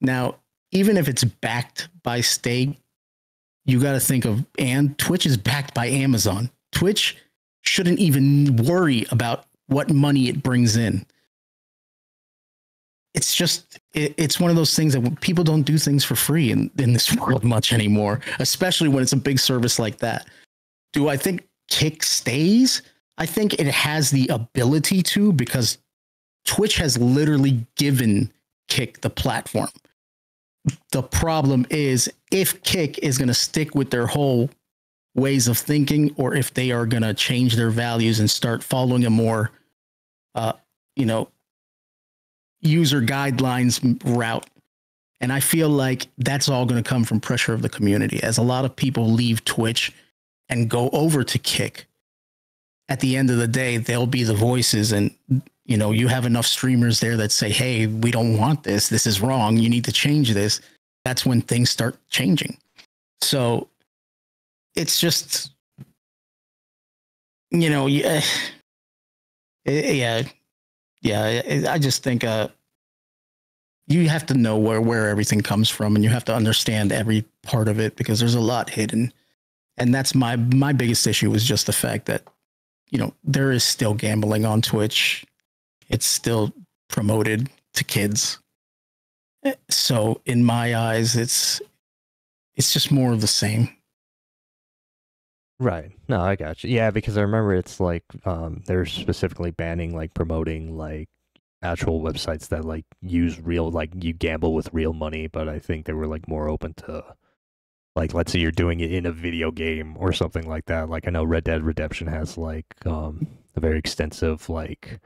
Now, even if it's backed by stake, you got to think of, and Twitch is backed by Amazon. Twitch shouldn't even worry about what money it brings in. It's just it, it's one of those things that people don't do things for free in, in this world much anymore especially when it's a big service like that. Do i think kick stays? I think it has the ability to because twitch has literally given kick the platform. The problem is if kick is going to stick with their whole ways of thinking or if they are going to change their values and start following a more uh you know user guidelines route. And i feel like that's all going to come from pressure of the community. As a lot of people leave twitch and go over to kick at the end of the day they'll be the voices and you know you have enough streamers there that say hey we don't want this. This is wrong. You need to change this. That's when things start changing. So it's just you know yeah eh, yeah yeah I- i just think uh you have to know where where everything comes from and you have to understand every part of it because there's a lot hidden and that's my my biggest issue was just the fact that you know there is still gambling on twitch It's still promoted to kids. Eh, So in my eyes, it's it's just more of the same. Right. No, I got you. Yeah, because I remember it's like um they're specifically banning like promoting like actual websites that like use real like you gamble with real money, but I think they were like more open to like let's say you're doing it in a video game or something like that. Like I know Red Dead Redemption has like um a very extensive like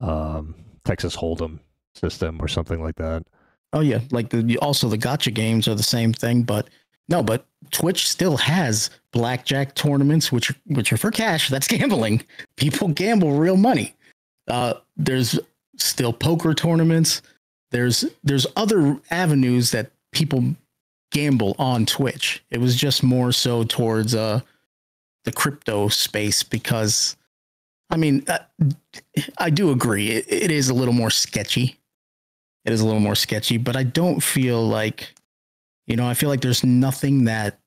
um Texas Hold'em system or something like that. Oh yeah, like the also the gacha games are the same thing, but no, but Twitch still has blackjack tournaments, which are, which are for cash. That's gambling. People gamble real money. Uh, there's still poker tournaments. There's there's other avenues that people gamble on Twitch. It was just more so towards uh the crypto space because, I mean, uh, I do agree it, it is a little more sketchy it is a little more sketchy, but I don't feel like, you know, I feel like there's nothing that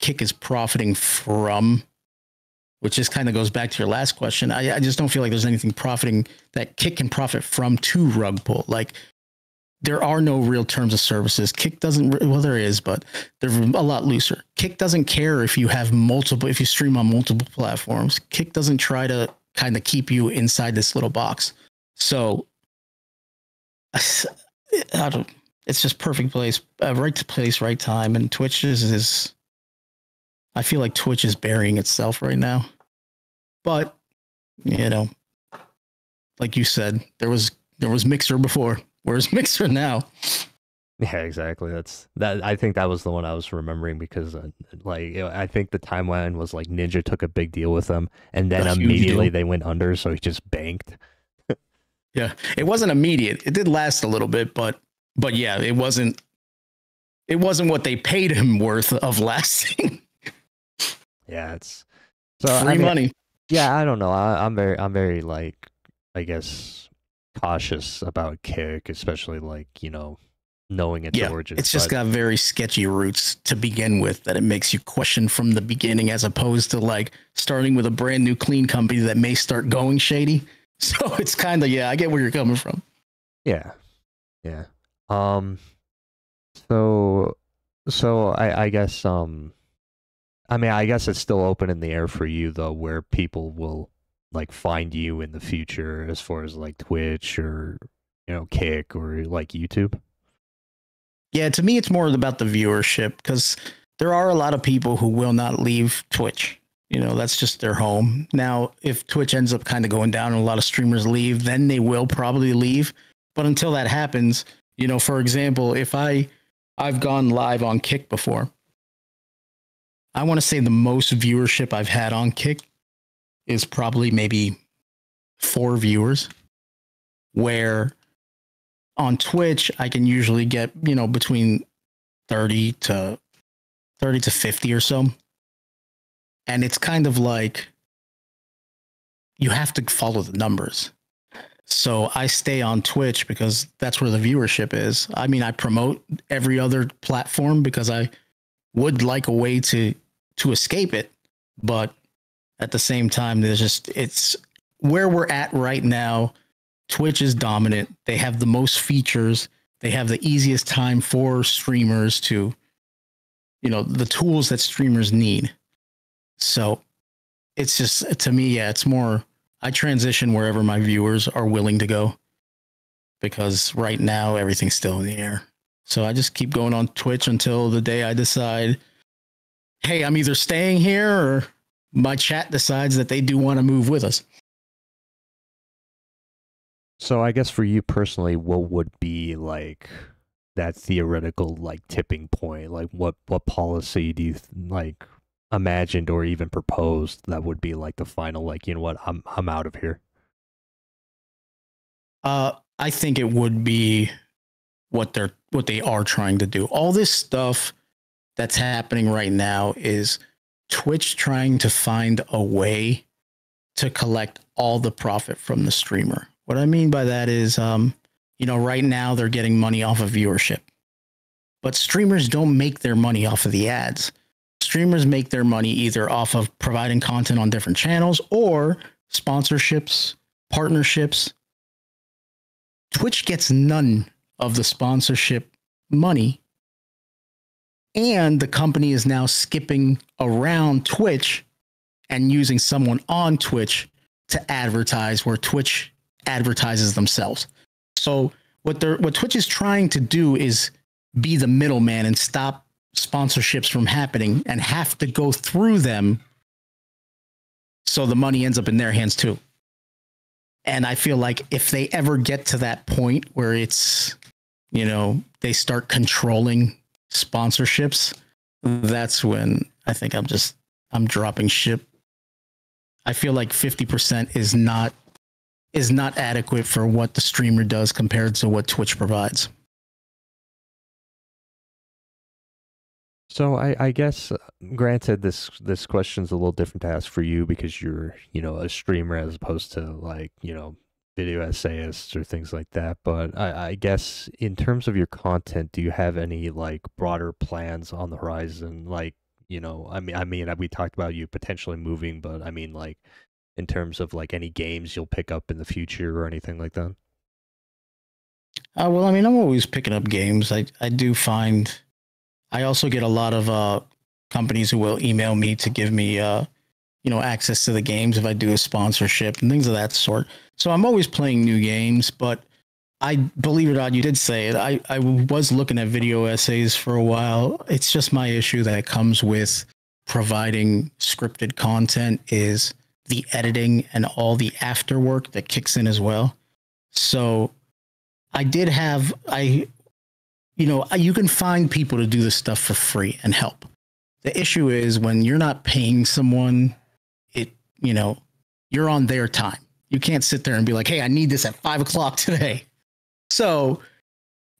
Kick is profiting from, which just kind of goes back to your last question. I, I just don't feel like there's anything profiting that Kick can profit from to rug pull. Like there are no real terms of services. Kick doesn't, well, there is, but they're a lot looser. Kick doesn't care if you have multiple, if you stream on multiple platforms. Kick doesn't try to kind of keep you inside this little box. So I don't. It's just perfect place, uh, right place, right time. And Twitch is, is. I feel like Twitch is burying itself right now, but you know, like you said, there was there was Mixer before. Where's Mixer now? Yeah, exactly. That's that. I think that was the one I was remembering because, uh, like, I think the timeline was like Ninja took a big deal with them, and then immediately they went under, so he just banked. Yeah, it wasn't immediate. It did last a little bit, but but yeah, it wasn't. It wasn't what they paid him worth of lasting Yeah, it's so I free mean, money. Yeah, I don't know. I, I'm very, I'm very like, I guess, cautious about Kick, especially like you know, knowing its Yeah, origins. It's just but- got very sketchy roots to begin with that it makes you question from the beginning as opposed to like starting with a brand new clean company that may start going shady. So it's kind of, yeah, I get where you're coming from. Yeah. Yeah. Um so so I I guess um I mean I guess it's still open in the air for you though where people will like find you in the future as far as like Twitch or you know Kick or like YouTube. Yeah, to me, it's more about the viewership because there are a lot of people who will not leave Twitch. You know, that's just their home. Now, if Twitch ends up kind of going down and a lot of streamers leave, then they will probably leave. But until that happens, you know, for example, if I I've gone live on Kick before. I want to say the most viewership I've had on Kick is probably maybe four viewers. Where on Twitch, I can usually get, you know, between 30 to 30 to 50 or so. And it's kind of like you have to follow the numbers. So I stay on Twitch because that's where the viewership is. I mean, I promote every other platform because I would like a way to to escape it, but at the same time there's just it's where we're at right now. Twitch is dominant. They have the most features. They have the easiest time for streamers to you know, the tools that streamers need. So it's just to me, yeah, it's more I transition wherever my viewers are willing to go because right now everything's still in the air. So I just keep going on Twitch until the day I decide, hey, I'm either staying here or my chat decides that they do want to move with us. So I guess for you personally, what would be like that theoretical like tipping point? Like what what policy do you like imagined or even proposed that would be like the final like you know what I'm I'm out of here. Uh, I think it would be what they're what they are trying to do. All this stuff that's happening right now is Twitch trying to find a way to collect all the profit from the streamer. What I mean by that is, um, you know, right now they're getting money off of viewership, but streamers don't make their money off of the ads. Streamers make their money either off of providing content on different channels or sponsorships, partnerships, Twitch gets none of the sponsorship money. And the company is now skipping around Twitch and using someone on Twitch to advertise where Twitch advertises themselves. So what they're what Twitch is trying to do is be the middleman and stop sponsorships from happening and have to go through them so the money ends up in their hands too. And I feel like if they ever get to that point where it's, you know, they start controlling sponsorships, that's when I think I'm just I'm dropping ship. I feel like 50% is not is not adequate for what the streamer does compared to what Twitch provides. So I, I guess, uh, granted, this this question's a little different to ask for you because you're, you know, a streamer as opposed to like, you know, video essayists or things like that. But I, I guess in terms of your content, do you have any like broader plans on the horizon? Like, you know, I mean, I mean, we talked about you potentially moving, but I mean, like, in terms of like any games you'll pick up in the future or anything like that. Uh, well, I mean, I'm always picking up games. I I do find I also get a lot of uh, companies who will email me to give me, uh, you know, access to the games if I do a sponsorship and things of that sort. So I'm always playing new games, but I believe it or not, you did say it. I, I was looking at video essays for a while. It's just my issue that comes with providing scripted content is the editing and all the after work that kicks in as well. So I did have I you know, you can find people to do this stuff for free and help. The issue is when you're not paying someone, it, you know, you're on their time. You can't sit there and be like, hey, I need this at five o'clock today. So,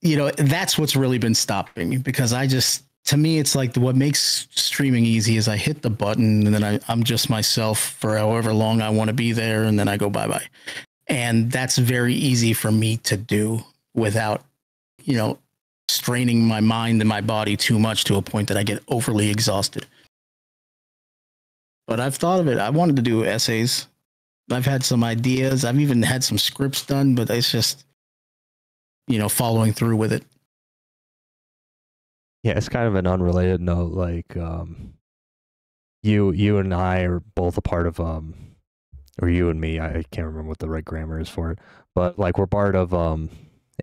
you know, that's what's really been stopping me because I just, to me, it's like what makes streaming easy is I hit the button and then I, I'm just myself for however long I want to be there and then I go bye bye. And that's very easy for me to do without, you know, straining my mind and my body too much to a point that I get overly exhausted. But I've thought of it. I wanted to do essays. I've had some ideas. I've even had some scripts done, but it's just, you know, following through with it. Yeah, it's kind of an unrelated note. Like, um, you, you and I are both a part of, um, or you and me. I can't remember what the right grammar is for it, but like we're part of, um,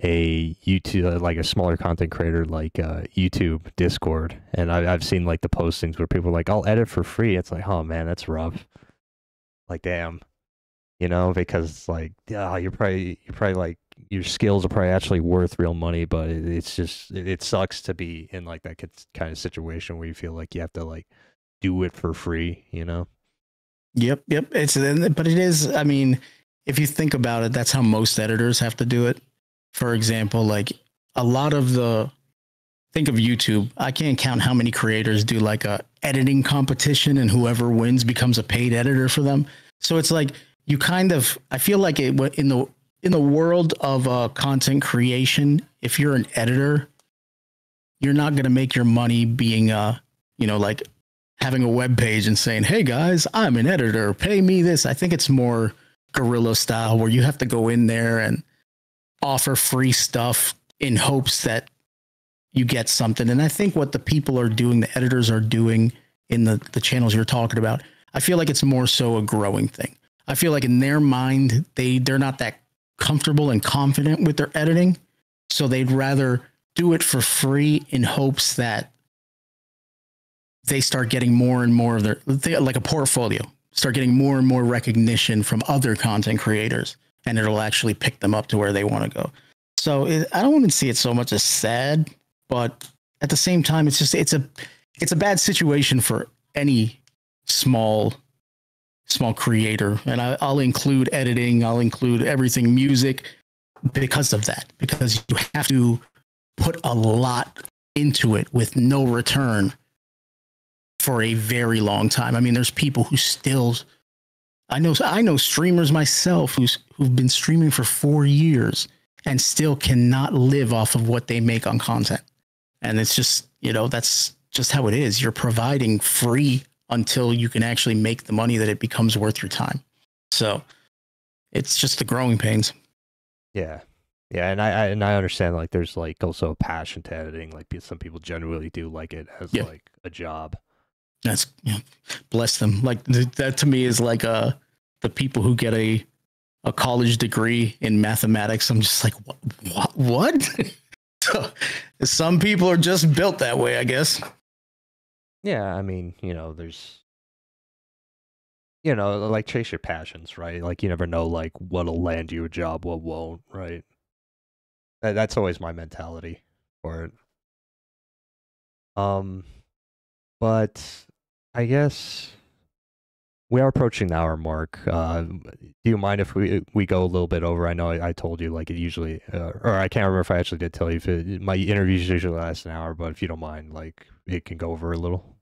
a YouTube, uh, like a smaller content creator, like uh, YouTube Discord, and I, I've seen like the postings where people are like, "I'll edit for free." It's like, oh man, that's rough. Like, damn, you know, because it's like, yeah, you're probably you're probably like your skills are probably actually worth real money, but it, it's just it, it sucks to be in like that kind of situation where you feel like you have to like do it for free, you know. Yep, yep. It's but it is. I mean, if you think about it, that's how most editors have to do it for example, like a lot of the think of YouTube. I can't count how many creators do like a editing competition and whoever wins becomes a paid editor for them. So it's like you kind of I feel like it in the in the world of uh, content creation, if you're an editor, you're not going to make your money being uh, you know, like having a web page and saying, "Hey guys, I'm an editor. Pay me this." I think it's more guerrilla style where you have to go in there and offer free stuff in hopes that you get something. And I think what the people are doing, the editors are doing in the, the channels you're talking about, I feel like it's more so a growing thing. I feel like in their mind, they they're not that comfortable and confident with their editing. So they'd rather do it for free in hopes that they start getting more and more of their like a portfolio, start getting more and more recognition from other content creators and it'll actually pick them up to where they want to go. So it, I don't want to see it so much as sad, but at the same time, it's just it's a it's a bad situation for any small small creator, and I, I'll include editing, I'll include everything music because of that, because you have to put a lot into it with no return for a very long time. I mean, there's people who still I know I know streamers myself who's who've been streaming for four years and still cannot live off of what they make on content. And it's just, you know, that's just how it is. You're providing free until you can actually make the money that it becomes worth your time. So it's just the growing pains. Yeah. Yeah, and I, I and I understand like there's like also a passion to editing. Like some people generally do like it as Yeah. like a job. That's yeah, bless them. Like th- that to me is like uh the people who get a a college degree in mathematics. I'm just like what what? what? so, some people are just built that way, I guess. Yeah, I mean, you know, there's you know, like chase your passions, right? Like you never know like what'll land you a job, what won't, right? That, that's always my mentality for it. Um but I guess we are approaching the hour mark. Uh, do you mind if we we go a little bit over? I know I, I told you like it usually, uh, or I can't remember if I actually did tell you. If it, my interviews usually last an hour, but if you don't mind, like it can go over a little.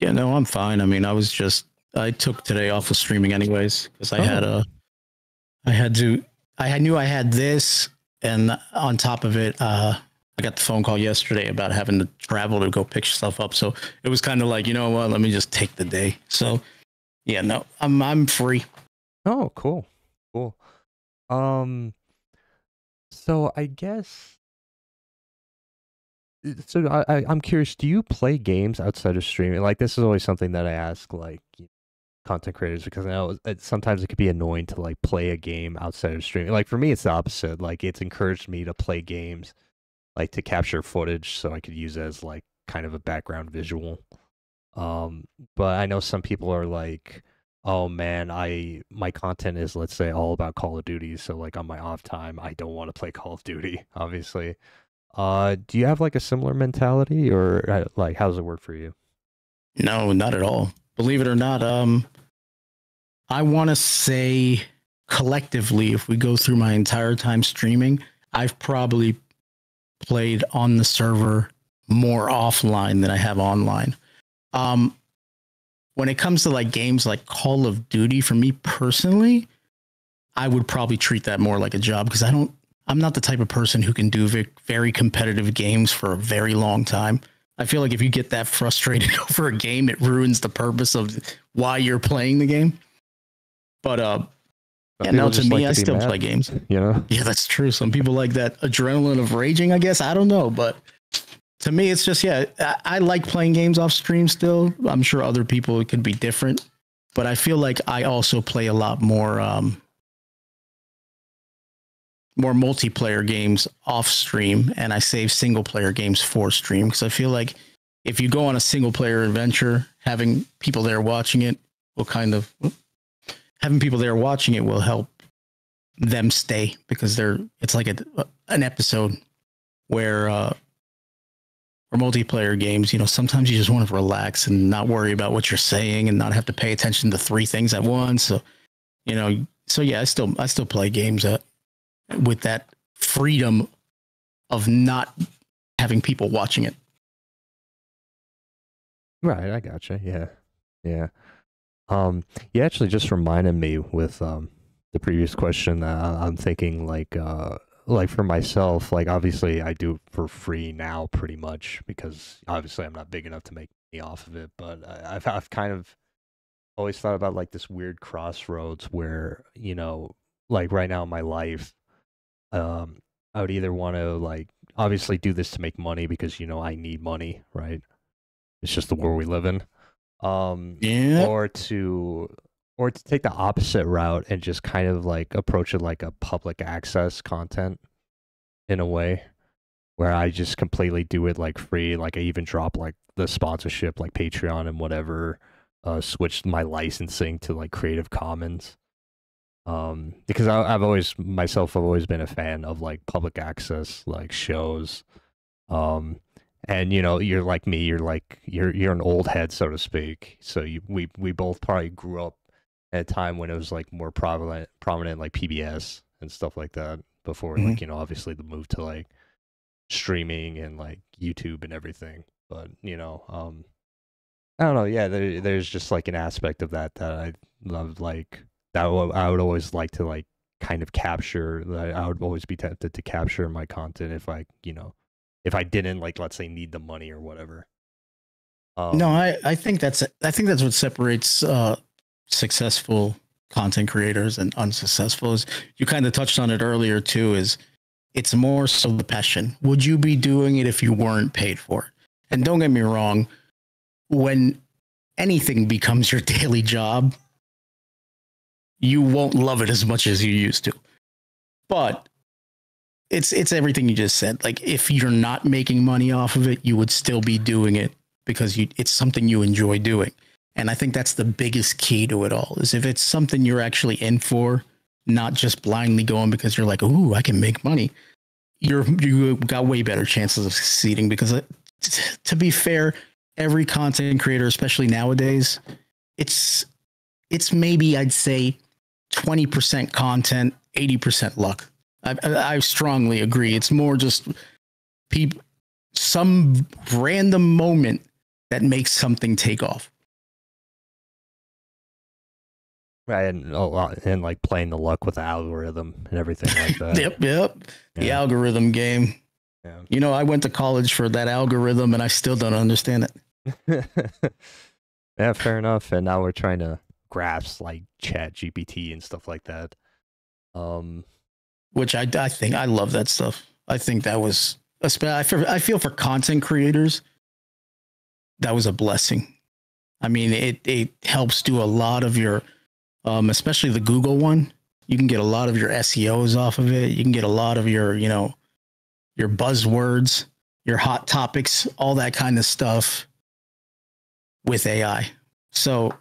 Yeah, no, I'm fine. I mean, I was just I took today off of streaming anyways because I had Oh. a I had to I had- knew I had this and on top of it uh I got the phone call yesterday about having to travel to go pick stuff up. So it was kind of like, you know what, let me just take the day. So yeah, no, I'm I'm free. Oh, cool, cool. Um, so I guess. So I, I I'm curious. Do you play games outside of streaming? Like this is always something that I ask like content creators because I know it, sometimes it could be annoying to like play a game outside of streaming. Like for me, it's the opposite. Like it's encouraged me to play games, like to capture footage so I could use as like kind of a background visual. Um, but I know some people are like oh man i my content is let's say all about call of duty so like on my off time i don't want to play call of duty obviously uh do you have like a similar mentality or uh, like how does it work for you No, not at all. Believe it or not, um, I want to say collectively, if we go through my entire time streaming, I've probably played on the server more offline than I have online. Um, when it comes to like games like Call of Duty, for me personally, I would probably treat that more like a job because I don't. I'm not the type of person who can do very competitive games for a very long time. I feel like if you get that frustrated over a game, it ruins the purpose of why you're playing the game. But uh, yeah, people no, to me, like I still mad, play games. you know Yeah, that's true. Some people like that adrenaline of raging, I guess. I don't know. But to me, it's just, yeah, I, I like playing games off stream still. I'm sure other people, it could be different. But I feel like I also play a lot more, um, more multiplayer games off stream and I save single player games for stream because I feel like if you go on a single player adventure, having people there watching it will kind of having people there watching it will help them stay because they're it's like a, an episode where uh or multiplayer games, you know, sometimes you just want to relax and not worry about what you're saying and not have to pay attention to three things at once. So, you know, so yeah, I still I still play games at, with that freedom of not having people watching it. right i gotcha yeah yeah um you actually just reminded me with um the previous question that i'm thinking like uh like for myself like obviously i do it for free now pretty much because obviously i'm not big enough to make money off of it but I, i've i've kind of always thought about like this weird crossroads where you know like right now in my life um i would either want to like obviously do this to make money because you know i need money right it's just the world we live in um Yeah. or to or to take the opposite route and just kind of like approach it like a public access content in a way where I just completely do it like free like I even drop like the sponsorship like Patreon and whatever uh switch my licensing to like Creative Commons. Um because I, I've always myself I've always been a fan of like public access like shows. Um and you know you're like me you're like you're you're an old head so to speak. So you we we both probably grew up at a time when it was like more prominent prominent like PBS and stuff like that before like you know obviously the move to like streaming and like YouTube and everything. But you know um I don't know. Yeah there, there's just like an aspect of that that I love like that I would always like to like kind of capture that I would always be tempted to capture my content if I you know if I didn't like let's say need the money or whatever. Um, no, I, I think that's I think that's what separates uh, successful content creators and unsuccessful. Is you kind of touched on it earlier too. Is It's more so the passion. Would you be doing it if you weren't paid for it? And don't get me wrong, when anything becomes your daily job, you won't love it as much as you used to. But it's it's everything you just said. Like if you're not making money off of it, you would still be doing it because you it's something you enjoy doing. And I think that's the biggest key to it all is if it's something you're actually in for, not just blindly going because you're like, "Ooh, I can make money." You're you got way better chances of succeeding because uh, it, to be fair, every content creator, especially nowadays, it's it's maybe I'd say 20% content, 80% luck. I, I strongly agree. It's more just people, some random moment that makes something take off. And oh, and like playing the luck with the algorithm and everything like that. yep, yep. Yeah. The algorithm game. Yeah. You know, I went to college for that algorithm, and I still don't understand it. yeah, fair enough. And now we're trying to grasp like Chat GPT and stuff like that. Um, which I, I think I love that stuff. I think that was I feel, I feel for content creators that was a blessing. I mean, it it helps do a lot of your, um, especially the Google one. You can get a lot of your SEOs off of it. You can get a lot of your you know, your buzzwords, your hot topics, all that kind of stuff with AI. So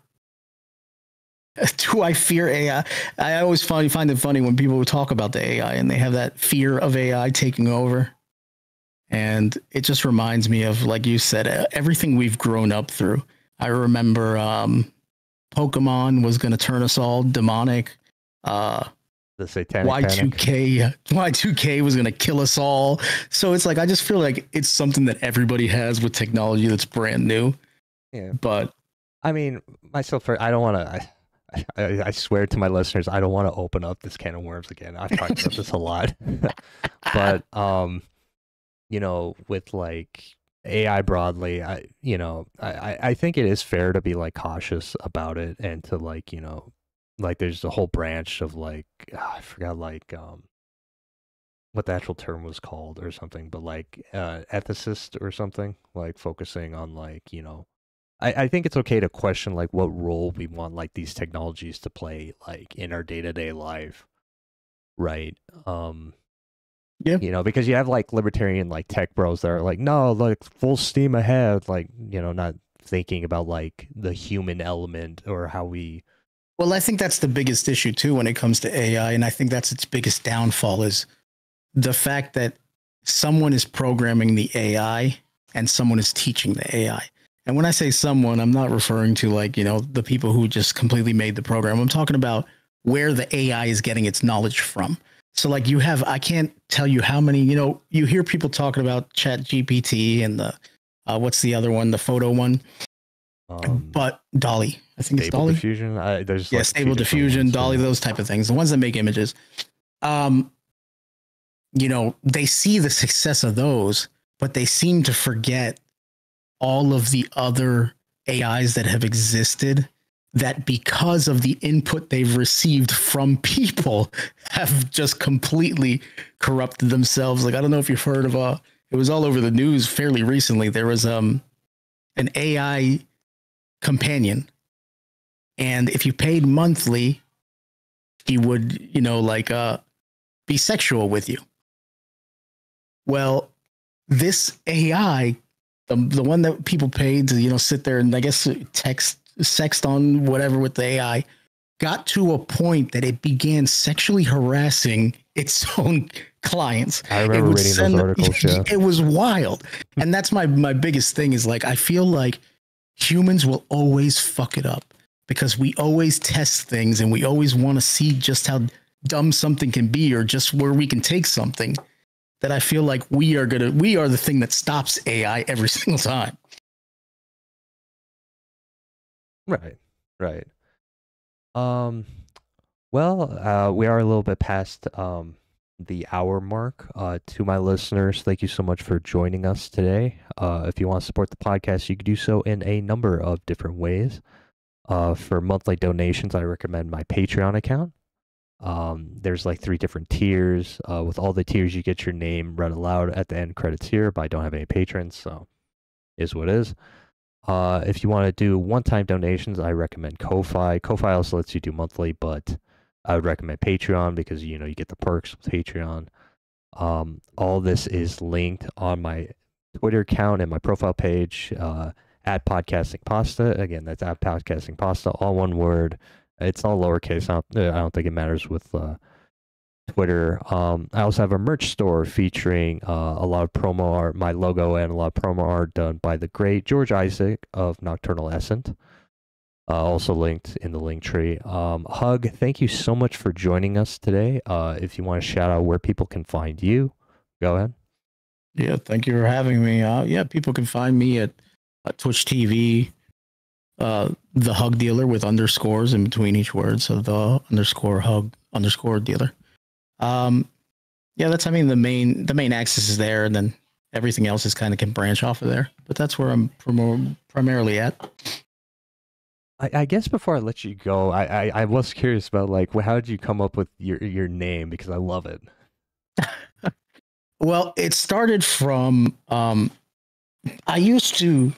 do I fear AI? I always find, find it funny when people talk about the AI and they have that fear of AI taking over. And it just reminds me of, like you said, everything we've grown up through. I remember um, Pokemon was going to turn us all demonic. Uh, the satanic Y2K, Y2K was going to kill us all. So it's like, I just feel like it's something that everybody has with technology that's brand new. Yeah. But I mean, myself, I don't want to. I, I, swear to my listeners, I don't want to open up this can of worms again. I've talked about this a lot, but um, you know, with like AI broadly, I you know, I I think it is fair to be like cautious about it and to like you know, like there's a whole branch of like oh, I forgot like um what the actual term was called or something, but like uh ethicist or something, like focusing on like you know I, I think it's okay to question like what role we want like these technologies to play like in our day to day life. Right. Um yeah. You know, because you have like libertarian like tech bros that are like, no, like full steam ahead, like, you know, not thinking about like the human element or how we Well, I think that's the biggest issue too when it comes to AI. And I think that's its biggest downfall is the fact that someone is programming the AI and someone is teaching the AI. And when I say someone, I'm not referring to like, you know, the people who just completely made the program. I'm talking about where the AI is getting its knowledge from. So like you have I can't tell you how many, you know, you hear people talking about Chat GPT and the uh, what's the other one, the photo one. Um, but Dolly, I think it's DALL-E. Diffusion. I, there's yeah, like stable diffusion, DALL-E, those type of things. The ones that make images. Um, you know, they see the success of those, but they seem to forget all of the other AIs that have existed that because of the input they've received from people have just completely corrupted themselves. Like I don't know if you've heard of uh it was all over the news fairly recently. There was um an AI companion. And if you paid monthly, he would, you know, like uh be sexual with you. Well, this AI the the one that people paid to you know sit there and I guess text sext on whatever with the AI got to a point that it began sexually harassing its own clients. I remember reading send, those articles. Yeah. It was wild, and that's my my biggest thing is like I feel like humans will always fuck it up because we always test things and we always want to see just how dumb something can be or just where we can take something that I feel like we are gonna we are the thing that stops AI every single time. Right. Right. Um well, uh we are a little bit past um the hour mark. Uh to my listeners, thank you so much for joining us today. Uh if you want to support the podcast, you can do so in a number of different ways. Uh for monthly donations, I recommend my Patreon account. Um, there's like three different tiers. Uh, with all the tiers, you get your name read aloud at the end credits here, but I don't have any patrons, so is what is. Uh, if you want to do one-time donations, I recommend Ko-fi. Ko-fi also lets you do monthly, but I would recommend Patreon because you know you get the perks with Patreon. Um, all this is linked on my Twitter account and my profile page uh, at Podcasting Pasta. Again, that's at Podcasting Pasta, all one word. It's all lowercase. I don't, I don't think it matters with uh, Twitter. Um, I also have a merch store featuring uh, a lot of promo art, my logo, and a lot of promo art done by the great George Isaac of Nocturnal Essence. Uh, also linked in the link tree. Um, Hug, thank you so much for joining us today. Uh, if you want to shout out where people can find you, go ahead. Yeah, thank you for having me. Uh, yeah, people can find me at, Twitch TV, uh, the Hug Dealer with underscores in between each word, so the underscore Hug underscore Dealer. Um, yeah, that's I mean the main the main axis is there, and then everything else is kind of can branch off of there. But that's where I'm prim- primarily at. I, I guess before I let you go, I, I, I was curious about like how did you come up with your your name because I love it. well, it started from um, I used to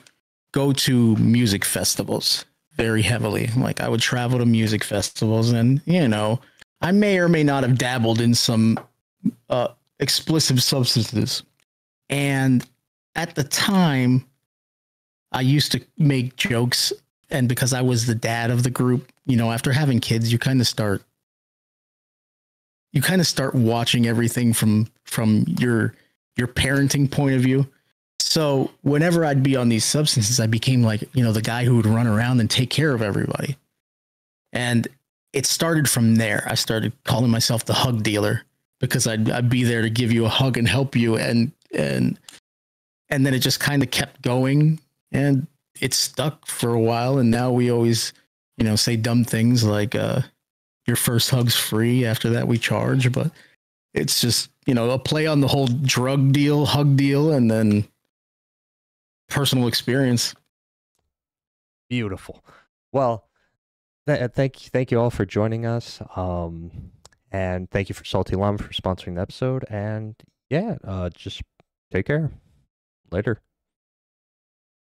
go to music festivals very heavily. Like I would travel to music festivals, and you know, I may or may not have dabbled in some uh, explicit substances, and at the time, I used to make jokes and because I was the dad of the group, you know, after having kids, you kind of start you kind of start watching everything from from your your parenting point of view. So whenever I'd be on these substances, I became like, you know, the guy who would run around and take care of everybody. And it started from there. I started calling myself the hug dealer because I'd, I'd be there to give you a hug and help you. And, and, and then it just kind of kept going. And it stuck for a while, and now we always, you know, say dumb things like uh, "Your first hug's free." After that, we charge, but it's just you know a play on the whole drug deal, hug deal, and then personal experience. Beautiful. Well, th- uh, thank thank you all for joining us. Um, and thank you for Salty Lama for sponsoring the episode. And yeah, uh, just take care. Later.